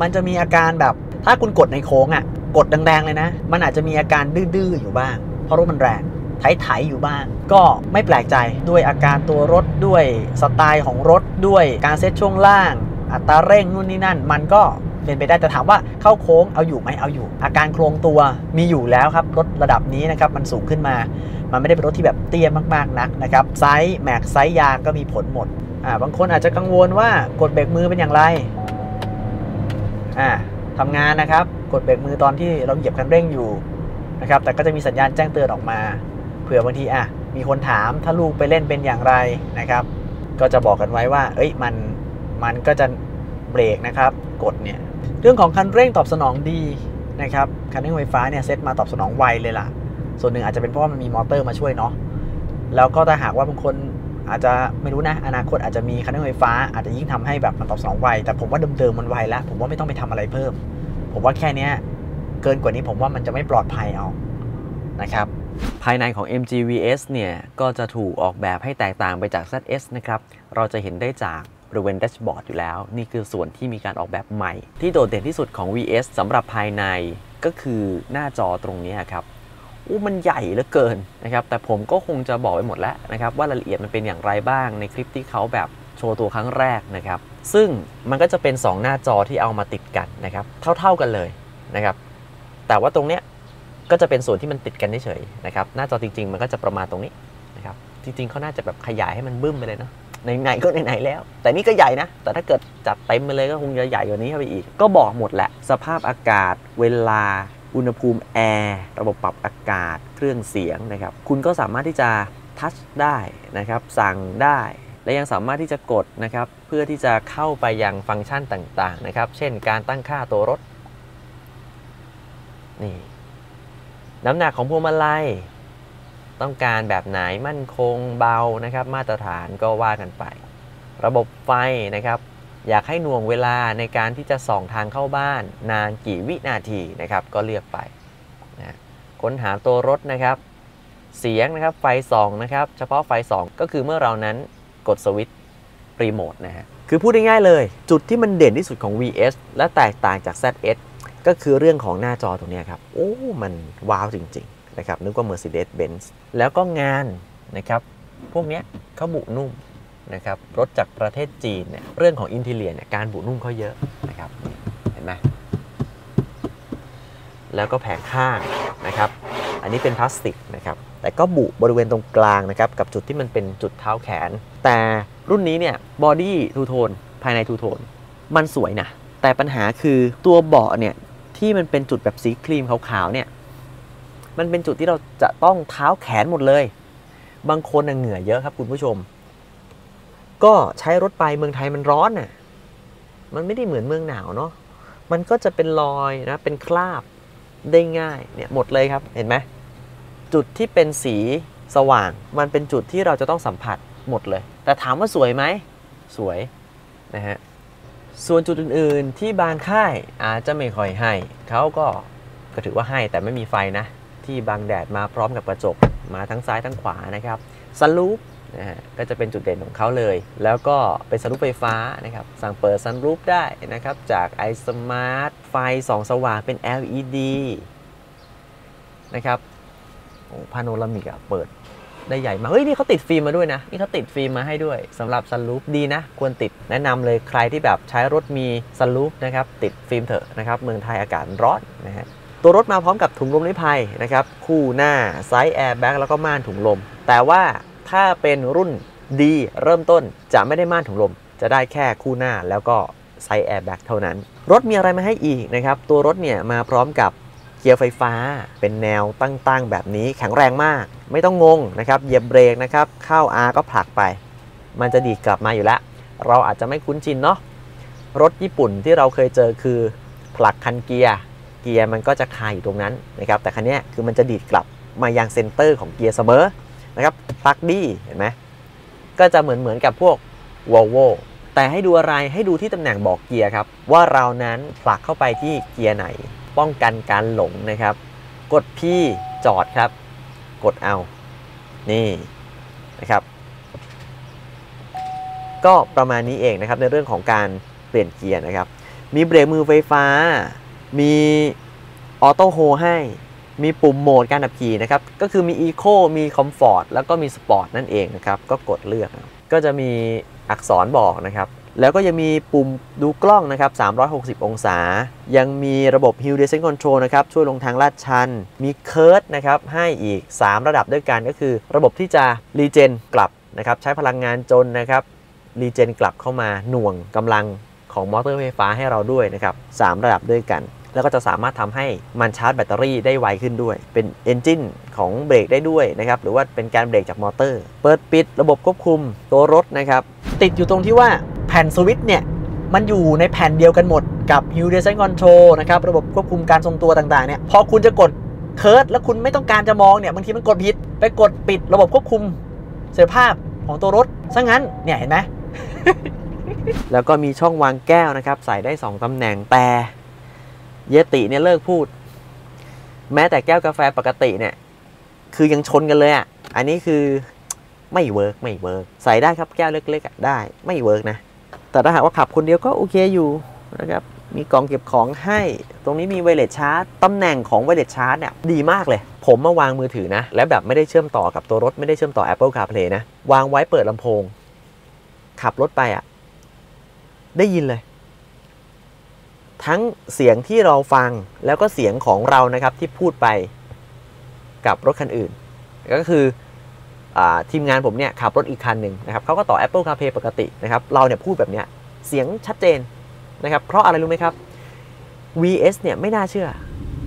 มันจะมีอาการแบบถ้าคุณกดในโค้งอะ่ะกดแรงๆเลยนะ มันอาจจะมีอาการดื้อๆอยู่บ้าง เพราะรถมันแรงไถๆอยู่บ้าง ก็ไม่แปลกใจด้วยอาการตัวรถด้วยสไตล์ของรถด้วยการเซตช่วงล่าง อัตราเร่งนู่นนี่นั่น มันก็ เป็นไปได้แต่ถามว่าเข้าโค้งเอาอยู่ไหมเอาอยู่ อาการโคลงตัวมีอยู่แล้วครับรถระดับนี้นะครับมันสูงขึ้นมา มันไม่ได้เป็นรถที่แบบเตี้ยมากๆนักนะครับไซส์แม็กไซส์ยางก็มีผลหมดอ่าบางคนอาจจะกังวลว่ากดเบรกมือเป็นอย่างไรอ่าทำงานนะครับ กดเบรกมือตอนที่เราเหยียบคันเร่งอยู่นะครับแต่ก็จะมีสัญญาณแจ้งเตือนออกมาเผื่อบางทีอะมีคนถามถ้าลูกไปเล่นเป็นอย่างไรนะครับ ก็จะบอกกันไว้ว่า เอ้ยมันมันก็จะเบรกนะครับ กดเนี่ย เรื่องของคันเร่งตอบสนองดีนะครับคันเร่งไฟฟ้าเนี่ยเซตมาตอบสนองไวเลยล่ะ ส่วนหนึ่งอาจจะเป็นเพราะว่ามันมีมอเตอร์มาช่วยเนาะแล้วก็ถ้าหากว่าบางคนอาจจะไม่รู้นะอนาคตอาจจะมีคันเร่งไฟฟ้าอาจจะยิ่งทำให้แบบมันตอบสนองไวแต่ผมว่าเดิมๆมันไวแล้วผมว่าไม่ต้องไปทำอะไรเพิ่ม ผมว่าแค่นี้เกินกว่านี้ผมว่ามันจะไม่ปลอดภัยเอานะครับภายในของ MGVS เนี่ยก็จะถูกออกแบบให้แตกต่างไปจาก ZS นะครับ เราจะเห็นได้จาก บริเวณแดชบอร์ดอยู่แล้ว นี่คือส่วนที่มีการออกแบบใหม่ ที่โดดเด่นที่สุดของ VS สำหรับภายในก็คือหน้าจอตรงนี้ครับอู้มันใหญ่เหลือเกินนะครับ แต่ผมก็คงจะบอกไปหมดแล้วนะครับ ว่ารายละเอียดมันเป็นอย่างไรบ้างในคลิปที่เขาแบบโชว์ตัวครั้งแรกนะครับ ซึ่งมันก็จะเป็น 2 หน้าจอที่เอามาติดกันนะครับ เท่า ๆกันเลยนะครับ แต่ว่าตรงเนี้ยก็จะเป็นส่วนที่มันติดกันเฉยๆนะครับ หน้าจอจริง ๆ มันก็จะประมาณตรงนี้นะครับ จริงๆเขาน่าจะแบบขยายให้มันบึ้มไปเลยเนาะ ไหนๆก็ไหนๆแล้ว แต่นี่ก็ใหญ่นะ แต่ถ้าเกิดจัดเต็มไปเลยก็คงจะใหญ่กว่านี้เข้าไปอีก ก็บอกหมดแหละ สภาพอากาศ เวลา อุณหภูมิแอร์ ระบบปรับอากาศ เครื่องเสียงนะครับ คุณก็สามารถที่จะทัชได้นะครับ สั่งได้และยังสามารถที่จะกดนะครับ เพื่อที่จะเข้าไปยังฟังก์ชันต่างๆนะครับ เช่นการตั้งค่าตัวรถนี่น้ำหนักของพวงมาลัย ต้องการแบบไหนมั่นคงเบานะครับ มาตรฐานก็ว่ากันไป ระบบไฟนะครับ อยากให้หน่วงเวลาในการที่จะส่องทางเข้าบ้าน นานกี่วินาทีนะครับ ก็เลือกไปนะค้นหาตัวรถนะครับ เสียงนะครับไฟส่องนะครับ เฉพาะไฟส่องก็คือเมื่อเรานั้นกดสวิตช์รีโมทนะฮะคือพูดง่ายๆเลย จุดที่มันเด่นที่สุดของ VS และแตกต่างจาก ZS ก็คือเรื่องของหน้าจอตรงนี้ครับ โอ้ มันว้าวจริง ๆ นะครับนึกว่า Mercedes-Benz แล้วก็งานนะครับพวกนี้เขาบุนุ่มนะครับรถจากประเทศจีนเนี่ยเรื่องของอินเทเลียเนี่ยการบุนุ่มเขาเยอะนะครับเห็นไหมแล้วก็แผงข้างนะครับอันนี้เป็นพลาสติกนะครับแต่ก็บุบริเวณตรงกลางนะครับกับจุดที่มันเป็นจุดเท้าแขน แต่รุ่นนี้เนี่ย body two-tone ภายใน two-tone มันสวยนะแต่ปัญหาคือตัวเบาะเนี่ยที่มันเป็นจุดแบบสีครีมขาวๆเนี่ย มันเป็นจุดที่เราจะต้องเท้าแขนหมดเลย บางคนเหงื่อเยอะครับคุณผู้ชม ก็ใช้รถไปเมืองไทยมันร้อนน่ะ มันไม่ได้เหมือนเมืองหนาวเนาะ มันก็จะเป็นรอยนะ เป็นคราบได้ง่ายเนี่ยหมดเลยครับ เห็นไหมจุดที่เป็นสีสว่าง มันเป็นจุดที่เราจะต้องสัมผัสหมดเลย แต่ถามว่าสวยไหม สวยนะฮะ ส่วนจุดอื่น ๆ ที่บางค่ายอาจจะไม่ค่อยให้ เขาก็ก็ถือว่าให้แต่ไม่มีไฟนะ ที่บางแดดมาพร้อมกับกระจกมาทั้งซ้ายทั้งขวานะครับสลูปนะฮะก็จะเป็นจุดเด่นของเขาเลย แล้วก็เป็นสลูปไฟฟ้านะครับ สั่งเปิดซันรูปได้นะครับ จาก iSmart ไฟส่องสว่างเป็น LED นะครับโอ้ panoramic อะเปิดได้ใหญ่มาก เฮ้ย นี่เขาติดฟิล์มมาด้วยนะ นี่เขาติดฟิล์มมาให้ด้วยสำหรับซันรูปดีนะ ควรติดแนะนำเลยใครที่แบบใช้รถมีซันรูปนะครับ ติดฟิล์มเถอะนะครับ เมืองไทยอากาศร้อนนะฮะ ตัวรถมาพร้อมกับถุงลมนิรภัยนะครับคู่หน้า side airbag แล้วก็ม่านถุงลม แต่ว่าถ้าเป็นรุ่น D เริ่มต้นจะไม่ได้ม่านถุงลม จะได้แค่คู่หน้าแล้วก็ side airbag เท่านั้น รถมีอะไรมาให้อีกนะครับ ตัวรถเนี่ยมาพร้อมกับเกียร์ไฟฟ้า เป็นแนวตั้งๆแบบนี้แข็งแรงมาก ไม่ต้องงงนะครับเหยียบเบรกนะครับเข้า R ก็ผลักไป มันจะดีดกลับมาอยู่แล้ว เราอาจจะไม่คุ้นชินเนาะรถญี่ปุ่นที่เราเคยเจอคือผลักคันเกียร์ เกียร์มันก็จะคาอยู่ตรงนั้นนะครับแต่คันนี้คือมันจะดีดกลับมายัง center ของเกียร์เสมอนะครับผลัก D เห็นไหมก็จะเหมือนเหมือนกับพวก v o l v o แต่ให้ดูอะไรให้ดูที่ตำแหน่งบอกเกียร์ครับ ว่าเรานั้นผลักเข้าไปที่เกียร์ไหน ป้องกันการหลงนะครับ กด P จอดครับ กดเอานี่นะครับ ก็ประมาณนี้เองนะครับในเรื่องของการเปลี่ยนเกียร์นะครับ มีเบรกมือไฟฟ้า มีออโต้โฮให้มีปุ่มโหมดการขับขี่นะครับ ก็คือมี Eco มี Comfort แล้วก็มี Sport นั่นเองนะครับ ก็กดเลือก ก็จะมีอักษรบอกนะครับ แล้วก็ยังมีปุ่มดูกล้องนะครับ 360 องศา ยังมีระบบ Hill Descent Control นะครับ ช่วยลงทางลาดชัน มี Curve นะครับ ให้อีก 3 ระดับด้วยกันก็คือ ระบบที่จะregen กลับนะครับ ใช้พลังงานจนนะครับ regen กลับเข้ามาหน่วงกำลังของมอเตอร์ไฟฟ้าให้เราด้วยนะครับ 3 ระดับด้วยกัน แล้วก็จะสามารถทำให้มันชาร์จแบตเตอรี่ได้ไวขึ้นด้วย เป็น engine ของเบรกได้ด้วยนะครับ หรือว่าเป็นการเบรกจากมอเตอร์ เปิดปิดระบบควบคุมตัวรถนะครับ ติดอยู่ตรงที่ว่าแผ่นสวิตช์เนี่ย มันอยู่ในแผ่นเดียวกันหมดกับ Hill Descent Control นะครับ ระบบควบคุมการทรงตัวต่างๆ เนี่ย พอคุณจะกดKERS แล้วคุณไม่ต้องการจะมองเนี่ย บางทีมันกดผิด ไปกดปิดระบบควบคุมเสถียรภาพของตัวรถ ซะงั้น เนี่ยเห็นไหมแล้วก็มีช่องวางแก้วนะครับ ใส่ได้ 2 ตำแหน่งแต่ เยติเนี่ยเลิกพูด แม้แต่แก้วกาแฟปกติเนี่ย คือยังชนกันเลยอะ อันนี้คือไม่ work ไม่ work ใส่ได้ครับแก้วเล็กๆได้ไม่ work นะ แต่ถ้าหากว่าขับคนเดียวก็โอเคอยู่นะครับมีกล่องเก็บของให้ ตรงนี้มีไวเลสชาร์จ ตำแหน่งของไวเลสชาร์จเนี่ยดีมากเลย ผมมาวางมือถือนะ แล้วแบบไม่ได้เชื่อมต่อกับตัวรถ ไม่ได้เชื่อมต่อ Apple CarPlay นะ วางไว้เปิดลำโพง ขับรถไปอะ ได้ยินเลย ทั้งเสียงที่เราฟังแล้วก็เสียงของเรานะครับที่พูดไปกับรถคันอื่น ก็คืออทีมงานผมเนี่ยขับรถอีกคันหนึ่งนะครับเขาก็ต่อ Apple CarPlay ปกตินะครับเราเนี่ยพูดแบบเนี้ยเสียงชัดเจนนะครับเพราะอะไรรู้ไหมครับ VS เนี่ยไม่น่าเชื่อ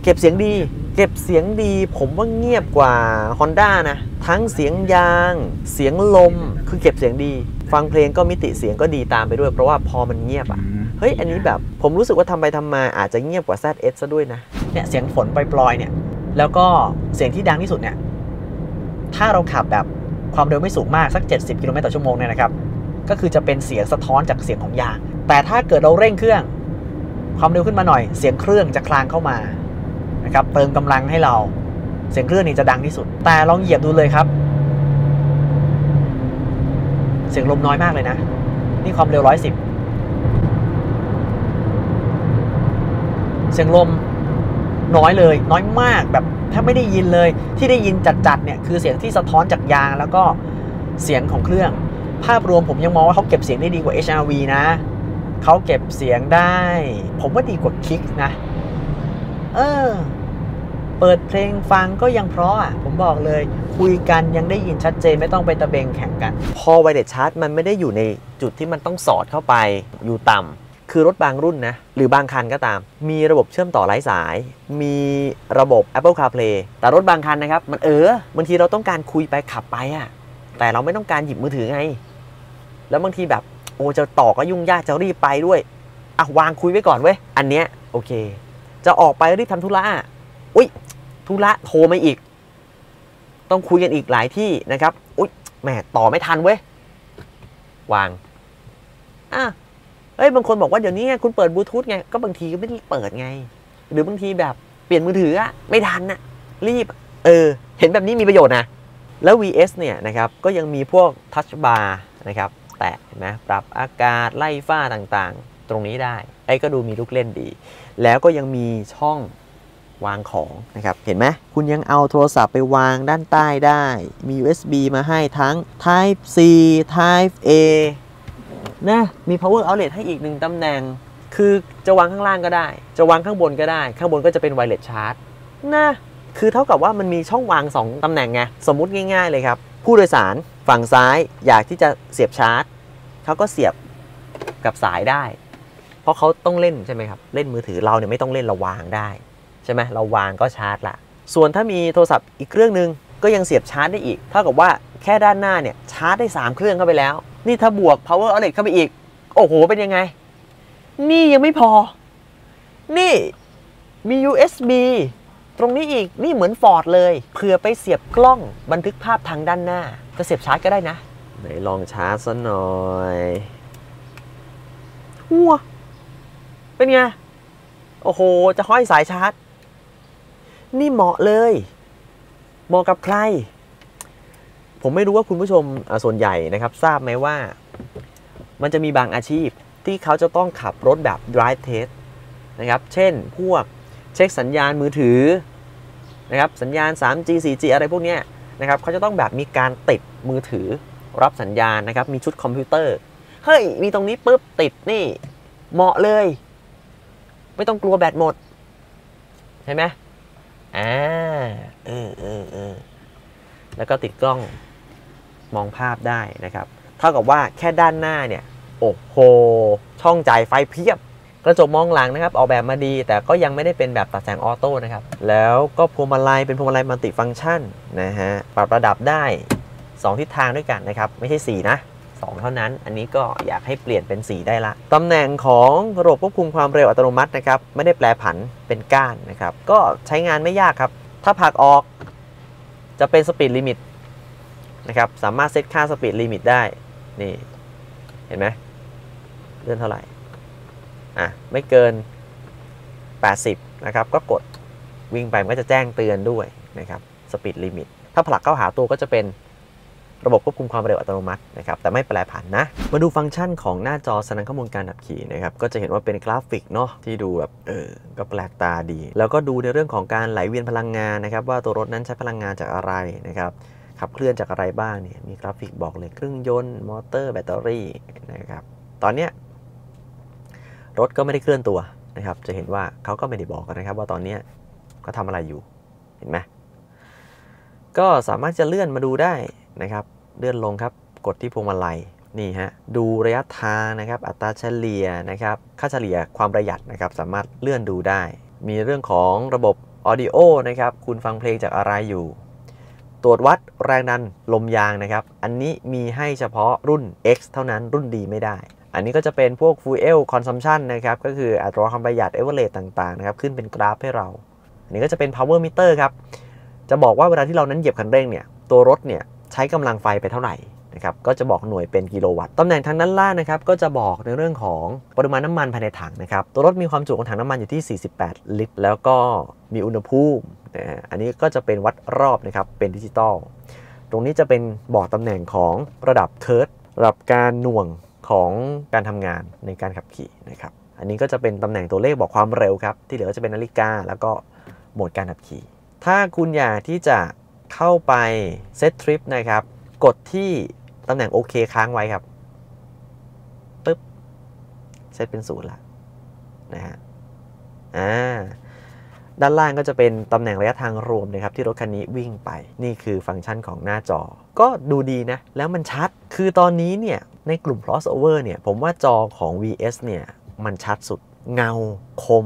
เก็บเสียงดี เก็บเสียงดี ผมว่าเงียบกว่า Honda นะ ทั้งเสียงยาง เสียงลม คือเก็บเสียงดี ฟังเพลงก็มิติเสียงก็ดีตามไปด้วย เพราะว่าพอมันเงียบอะเฮ้ย อันนี้แบบ ผมรู้สึกว่าทำไปทำมาอาจจะเงียบกว่า ZS ซะด้วยนะ เนี่ยเสียงฝนปลอยๆเนี่ย แล้วก็เสียงที่ดังที่สุดเนี่ย ถ้าเราขับแบบความเร็วไม่สูงมากสัก 70 กิโลเมตรต่อชั่วโมงเนี่ยนะครับ ก็คือจะเป็นเสียงสะท้อนจากเสียงของยาง แต่ถ้าเกิดเราเร่งเครื่อง ความเร็วขึ้นมาหน่อย เสียงเครื่องจะคลางเข้ามา นะครับเติมกำลังให้เราเสียงเครื่องนี่จะดังที่สุด แต่ลองเหยียบดูเลยครับ เสียงลมน้อยมากเลยนะ นี่ความเร็ว110เสียงลมน้อยเลย น้อยมากแบบถ้าไม่ได้ยินเลยที่ได้ยินจัดๆเนี่ยคือเสียงที่สะท้อนจากยางแล้วก็เสียงของเครื่อง ภาพรวมผมยังมองว่าเขาเก็บเสียงได้ดีกว่า HRV นะเขาเก็บเสียงได้ ผมว่าดีกว่าคิกนะ เออ เปิดเพลงฟังก็ยังเพราะอะผมบอกเลย คุยกันยังได้ยินชัดเจนไม่ต้องไปตะเบงแข่งกัน พอไวเลสชาร์จมันไม่ได้อยู่ในจุดที่มันต้องสอดเข้าไปอยู่ต่ำคือรถบางรุ่นนะ หรือบางคันก็ตาม มีระบบเชื่อมต่อไร้สาย มีระบบ Apple CarPlay แต่รถบางคันนะครับ มันเออบางทีเราต้องการคุยไปขับไปอะแต่เราไม่ต้องการหยิบมือถือไง แล้วบางทีแบบโอ้จะต่อก็ยุ่งยากจะรีบไปด้วยอะวางคุยไว้ก่อนเว้ยอันเนี้ยโอเค จะออกไปรีบทำธุระอุ้ย ธุระโทรมาอีก ต้องคุยกันอีกหลายที่นะครับอุ้ยแหมต่อไม่ทันเว้ยวางอะเอ้ยบางคนบอกว่าเดี๋ยวนี้ไงคุณเปิดบลูทูธไงก็บางทีก็ไม่ได้เปิดไง หรือบางทีแบบเปลี่ยนมือถืออะไม่ทันอะรีบ เออ เห็นแบบนี้มีประโยชน์นะ แล้ว VS เนี่ยนะครับก็ยังมีพวกทัชบาร์นะครับแตะเห็นไหมปรับอากาศไล่ฝ้าต่างๆ ตรงนี้ได้ ไอ้ก็ดูมีลูกเล่นดี แล้วก็ยังมีช่อง วางของนะครับ เห็นไหมคุณยังเอาโทรศัพท์ไปวางด้านใต้ได้ มี USB มาให้ทั้ง Type C Type A นะมี power outlet ให้อีกหนึ่งตำแหน่ง คือจะวางข้างล่างก็ได้ จะวางข้างบนก็ได้ ข้างบนก็จะเป็น wireless charge นะคือเท่ากับว่ามันมีช่องวาง 2ตำแหน่งไง สมมุติง่าย ๆ เลยครับ ผู้โดยสารฝั่งซ้ายอยากที่จะเสียบชาร์จเขาก็เสียบกับสายได้ เพราะเขาต้องเล่นใช่ไหมครับ เล่นมือถือเราเนี่ยไม่ต้องเล่นเราวางได้ ใช่ไหมเราวางก็ชาร์จละส่วนถ้ามีโทรศัพท์อีกเครื่องหนึงก็ยังเสียบชาร์จได้อีก เท่ากับว่าแค่ด้านหน้าเนี่ยชาร์จได้ 3 เครื่องเข้าไปแล้ว นี่ถ้าบวก power outlet เข้าไปอีก โอ้โห เป็นยังไง นี่ยังไม่พอ นี่มี USB ตรงนี้อีก นี่เหมือนฟอร์ดเลยเผื่อไปเสียบกล้องบันทึกภาพทางด้านหน้าก็เสียบชาร์จก็ได้นะ ไหนลองชาร์จซะหน่อยหัวเป็นไง โอ้โห จะห้อยสายชาร์จ นี่เหมาะเลย เหมาะกับใคร ผมไม่รู้ว่าคุณผู้ชมส่วนใหญ่นะครับ ทราบไหมว่า มันจะมีบางอาชีพที่เขาจะต้องขับรถแบบ drive test นะครับ เช่นพวกเช็คสัญญาณมือถือนะครับสัญญาณ 3G 4G อะไรพวกเนี้ยนะครับเขาจะต้องแบบมีการติดมือถือรับสัญญาณนะครับ มีชุดคอมพิวเตอร์ เฮ้ย มีตรงนี้ปุ๊บติดนี่ เหมาะเลย ไม่ต้องกลัวแบตหมด ใช่ไหม อ่าเออเออเออแล้วก็ติดกล้องมองภาพได้นะครับ เท่ากับว่าแค่ด้านหน้าเนี่ยโอ้โห ช่องจ่ายไฟเพียบ กระจกมองหลังนะครับ ออกแบบมาดี แต่ก็ยังไม่ได้เป็นแบบตัดแสงออโต้นะครับ แล้วก็พวงมาลัยเป็นพวงมาลัยมัลติฟังก์ชันนะฮะ ปรับระดับได้ 2 ทิศทางด้วยกันนะครับ ไม่ใช่ 4 นะ 2 เท่านั้น อันนี้ก็อยากให้เปลี่ยนเป็น 4 ได้ละตำแหน่งของระบบควบคุมความเร็วอัตโนมัตินะครับไม่ได้แปรผันเป็นก้านนะครับก็ใช้งานไม่ยากครับ ถ้าผลักออกจะเป็น speed limit นะครับสามารถเซตค่า speed limit ได้นี่เห็นไหมเลื่อนเท่าไหร่อะไม่เกิน 80 นะครับ ก็กดวิ่งไปมันก็จะแจ้งเตือนด้วยนะครับ speed limit ถ้าผลักเข้าหาตัวก็จะเป็น ระบบควบคุมความเร็วอัตโนมัตินะครับแต่ไม่แปรผันนะ มาดูฟังก์ชันของหน้าจอแสดงข้อมูลการขับขี่นะครับก็จะเห็นว่าเป็นกราฟิกเนาะที่ดูแบบเออก็แปลกตาดี แล้วก็ดูในเรื่องของการไหลเวียนพลังงานนะครับว่าตัวรถนั้นใช้พลังงานจากอะไรนะครับขับเคลื่อนจากอะไรบ้างเนี่ยมีกราฟิกบอกเลยเครื่องยนต์มอเตอร์แบตเตอรี่นะครับตอนเนี้ยรถก็ไม่ได้เคลื่อนตัวนะครับจะเห็นว่าเขาก็ไม่ได้บอกนะครับ ว่าตอนนี้ก็ทำอะไรอยู่เห็นไหมก็สามารถจะเลื่อนมาดูได้ นะครับเลื่อนลงครับกดที่พวงมาลัยนี่ฮะดูระยะทางนะครับอัตราเฉลี่ยนะครับค่าเฉลี่ยความประหยัดนะครับสามารถเลื่อนดูได้ มีเรื่องของระบบ Audio นะครับคุณฟังเพลงจากอะไรอยู่ ตรวจวัดแรงดันลมยางนะครับ อันนี้มีให้เฉพาะรุ่น X เท่านั้นรุ่นดีไม่ได้ อันนี้ก็จะเป็นพวก Fuel Consumption นะครับก็คืออัตราความประหยัด Average ต่างๆนะครับขึ้นเป็นกราฟให้เรา อันนี้ก็จะเป็น Power Meter ครับจะบอกว่าเวลาที่เรานั้นเหยียบคันเร่งเนี่ยตัวรถเนี่ย ใช้กำลังไฟไปเท่าไหร่นะครับก็จะบอกหน่วยเป็นกิโลวัตต์ตำแหน่งทางด้านล่างนะครับก็จะบอกในเรื่องของปริมาณน้ำมันภายในถังนะครับตัวรถมีความจุของถังน้ำมันอยู่ที่ 48 ลิตร แล้วก็มีอุณหภูมินะฮะอันนี้ก็จะเป็นวัดรอบนะครับเป็นดิจิตอลตรงนี้จะเป็นบอกตำแหน่งของระดับเคิร์ดระดับการหน่วงของการทำงานในการขับขี่นะครับอันนี้ก็จะเป็นตำแหน่งตัวเลขบอกความเร็วครับที่เหลือจะเป็นนาฬิกาแล้วก็โหมดการขับขี่ ถ้าคุณอยากที่จะ เข้าไปเซตทริปนะครับ กดที่ตำแหน่งโอเคค้างไว้ครับปึ๊บเซตเป็นศูนย์ละนะฮะอ่าด้านล่างก็จะเป็นตำแหน่งระยะทางรวมนะครับ ที่รถคันนี้วิ่งไป นี่คือฟังก์ชันของหน้าจอ ก็ดูดีนะ แล้วมันชัดคือตอนนี้เนี่ย ในกลุ่ม crossover เนี่ย ผมว่าจอของ VS เนี่ย มันชัดสุดเงาคม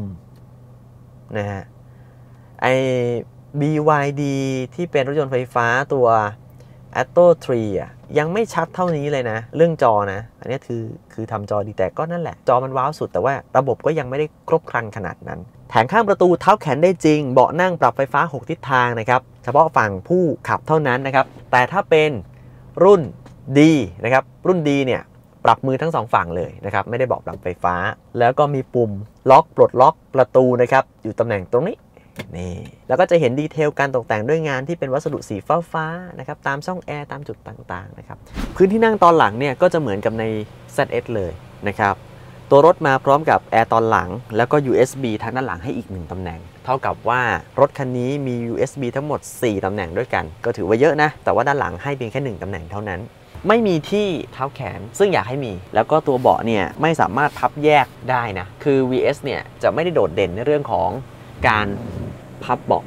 นะฮะไอ BYD ที่เป็นรถยนต์ไฟฟ้าตัว Atto 3อะยังไม่ชัดเท่านี้เลยนะ เรื่องจอนะ อันนี้คือคือทำจอดีแต่ก็นั่นแหละ จอมันว้าวสุดแต่ว่าระบบก็ยังไม่ได้ครบครันขนาดนั้น แถงข้างประตูเท้าแขนได้จริง เบาะนั่งปรับไฟฟ้า 6 ทิศทางนะครับ เฉพาะฝั่งผู้ขับเท่านั้นนะครับ แต่ถ้าเป็นรุ่น D นะครับ รุ่น D เนี่ยปรับมือทั้งสองฝั่งเลยนะครับ ไม่ได้บอกปรับไฟฟ้า แล้วก็มีปุ่มล็อกปลดล็อกประตูนะครับ อยู่ตำแหน่งตรงนี้ นี่แล้วก็จะเห็นดีเทลการตกแต่งด้วยงานที่เป็นวัสดุสีฟ้าฟ้าๆนะครับตามช่องแอร์ตามจุดต่างๆนะครับพื้นที่นั่งตอนหลังเนี่ยก็จะเหมือนกับใน ZS เลยนะครับตัวรถมาพร้อมกับแอร์ตอนหลัง แล้วก็ USB ทางด้านหลังให้อีกหนึ่งตำแหน่ง เท่ากับว่ารถคันนี้มี USB ทั้งหมด 4ตำแหน่งด้วยกัน ก็ถือว่าเยอะนะ แต่ว่าด้านหลังให้เพียงแค่ 1ตำแหน่งเท่านั้น ไม่มีที่เท้าแขน ซึ่งอยากให้มี แล้วก็ตัวเบาะเนี่ยไม่สามารถพับแยกได้นะ คือ VS เนี่ยจะไม่ได้โดดเด่นในเรื่องของการ พับเบาะ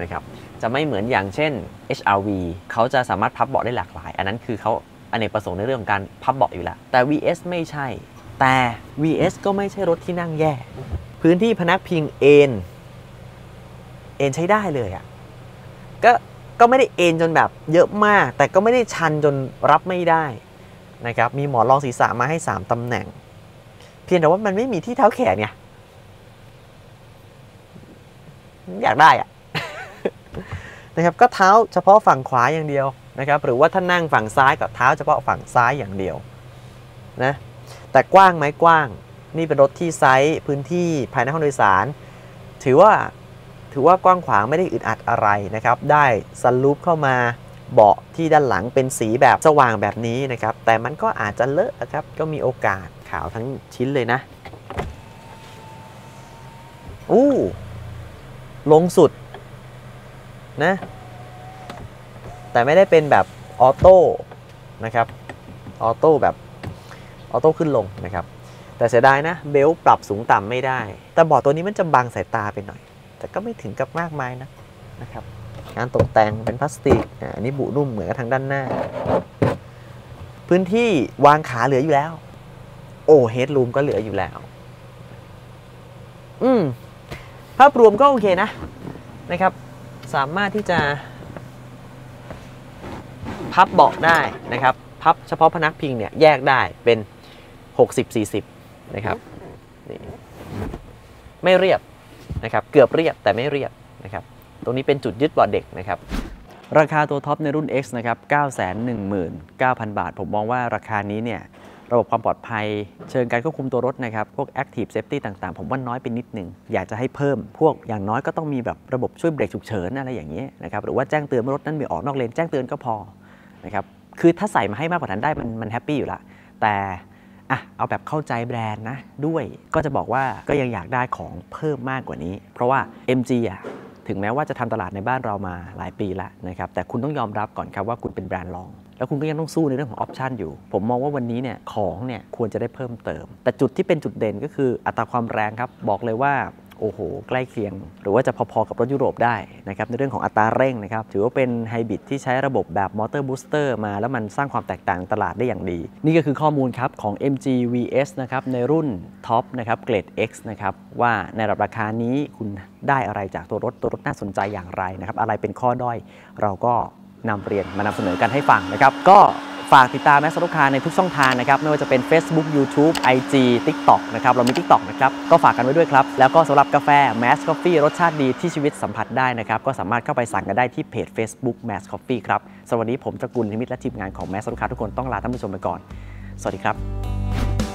นะครับจะไม่เหมือนอย่างเช่น HRV เขาจะสามารถพับเบาะได้หลากหลาย อันนั้นคือเขาอเนกประสงค์ในเรื่องของการพับเบาะอยู่แล้ว แต่ VS ไม่ใช่ แต่ VS ก็ไม่ใช่รถที่นั่งแย่ พื้นที่พนักพิงเอนเอนใช้ได้เลยอะ่ะก็ก็ไม่ได้เอนจนแบบเยอะมาก แต่ก็ไม่ได้ชันจนรับไม่ได้นะครับมีหมอนรองศีรษะมาให้ 3ตำแหน่ง เพียงแต่ว่ามันไม่มีที่เท้าแขนไง อยากได้อะนะครับก็เท้าเฉพาะฝั่งขวาอย่างเดียวนะครับหรือว่าถ้านั่งฝั่งซ้ายก็เท้าเฉพาะฝั่งซ้ายอย่างเดียวนะแต่กว้างไหมกว้าง นี่เป็นรถที่ไซส์พื้นที่ภายในห้องโดยสาร ถือว่าถือว่ากว้างขวางไม่ได้อึดอัดอะไรนะครับ ได้ซันลูปเข้ามาเบาะที่ด้านหลังเป็นสีแบบสว่างแบบนี้นะครับ แต่มันก็อาจจะเลอะนะครับ ก็มีโอกาสขาวทั้งชิ้นเลยนะอู้ ลงสุดนะ แต่ไม่ได้เป็นแบบออโต้นะครับ ออโต้แบบออโต้ขึ้นลงนะครับ แต่เสียดายนะ belt ปรับสูงต่ำไม่ได้ แต่เบาะตัวนี้มันจะบังสายตาไปหน่อย แต่ก็ไม่ถึงกับมากมายนะนะครับ งานตกแต่งเป็นพลาสติกอันนี้บุนุ่มเหมือนกับทางด้านหน้า พื้นที่วางขาเหลืออยู่แล้ว โอ้เฮดรูมก็เหลืออยู่แล้ว อืม ภาพรวมก็โอเคนะนะครับ สามารถที่จะ พับเบาะได้นะครับ พับเฉพาะพนักพิงเนี่ยแยกได้เป็น 60-40 นะครับนี่ไม่เรียบนะครับ เกือบเรียบแต่ไม่เรียบนะครับ ตรงนี้เป็นจุดยึดเบาะเด็กนะครับ ราคาตัวท็อปในรุ่น X นะครับ 919,000 บาท ผมมองว่าราคานี้เนี่ย ระบบความปลอดภัย เชิงการควบคุมตัวรถนะครับ พวก Active Safety ต่างๆ ผมว่าน้อยไปนิดหนึ่ง อยากจะให้เพิ่ม พวกอย่างน้อยก็ต้องมีแบบระบบช่วยเบรกฉุกเฉินอะไรอย่างเงี้ยนะครับ หรือว่าแจ้งเตือนว่ารถนั้นมีออกนอกเลนแจ้งเตือนก็พอนะครับ คือถ้าใส่มาให้มากกว่านั้นได้มันมันแฮปปี้อยู่ละ แต่อะเอาแบบเข้าใจแบรนด์นะด้วย ก็จะบอกว่าก็ยังอยากได้ของเพิ่มมากกว่านี้ เพราะว่า MG อะถึงแม้ว่าจะทำตลาดในบ้านเรามาหลายปีแล้วนะครับ แต่คุณต้องยอมรับก่อนครับว่าคุณเป็นแบรนด์รอง แล้วคุณก็ยังต้องสู้ในเรื่องของ option อยู่ ผมมองว่าวันนี้เนี่ยของเนี่ยควรจะได้เพิ่มเติม แต่จุดที่เป็นจุดเด่นก็คืออัตราความแรงครับ บอกเลยว่าโอ้โห ใกล้เคียง หรือว่าจะพอๆกับรถยุโรปได้นะครับในเรื่องของอัตราเร่งนะครับ ถือว่าเป็นไฮบริดที่ใช้ระบบแบบ motor booster มา แล้วมันสร้างความแตกต่างตลาดได้อย่างดี นี่ก็คือข้อมูลครับของ MG VS นะครับในรุ่น top นะครับเกรด X นะครับว่าในระดับราคานี้คุณได้อะไรจากตัวรถตัวรถน่าสนใจอย่างไรนะครับอะไรเป็นข้อด้อยเราก็ นำเรียนมานำเสนอกันให้ฟังนะครับ ก็ฝากติดตามแมสลูกค้าในทุกช่องทางนะครับ ไม่ว่าจะเป็น Facebook YouTube IG TikTok นะครับ เรามี TikTok นะครับ ก็ฝากกันไว้ด้วยครับ แล้วก็สำหรับกาแฟ Mass Coffee รสชาติดีที่ชีวิตสัมผัสได้นะครับ ก็สามารถเข้าไปสั่งกันได้ที่เพจ Facebook Mass Coffee ครับสำหรับวันนี้ผมตระกูลนิมิตและทีมงานของแมสลูกค้าทุกคนต้องลาท่านผู้ชมไปก่อน สวัสดีครับ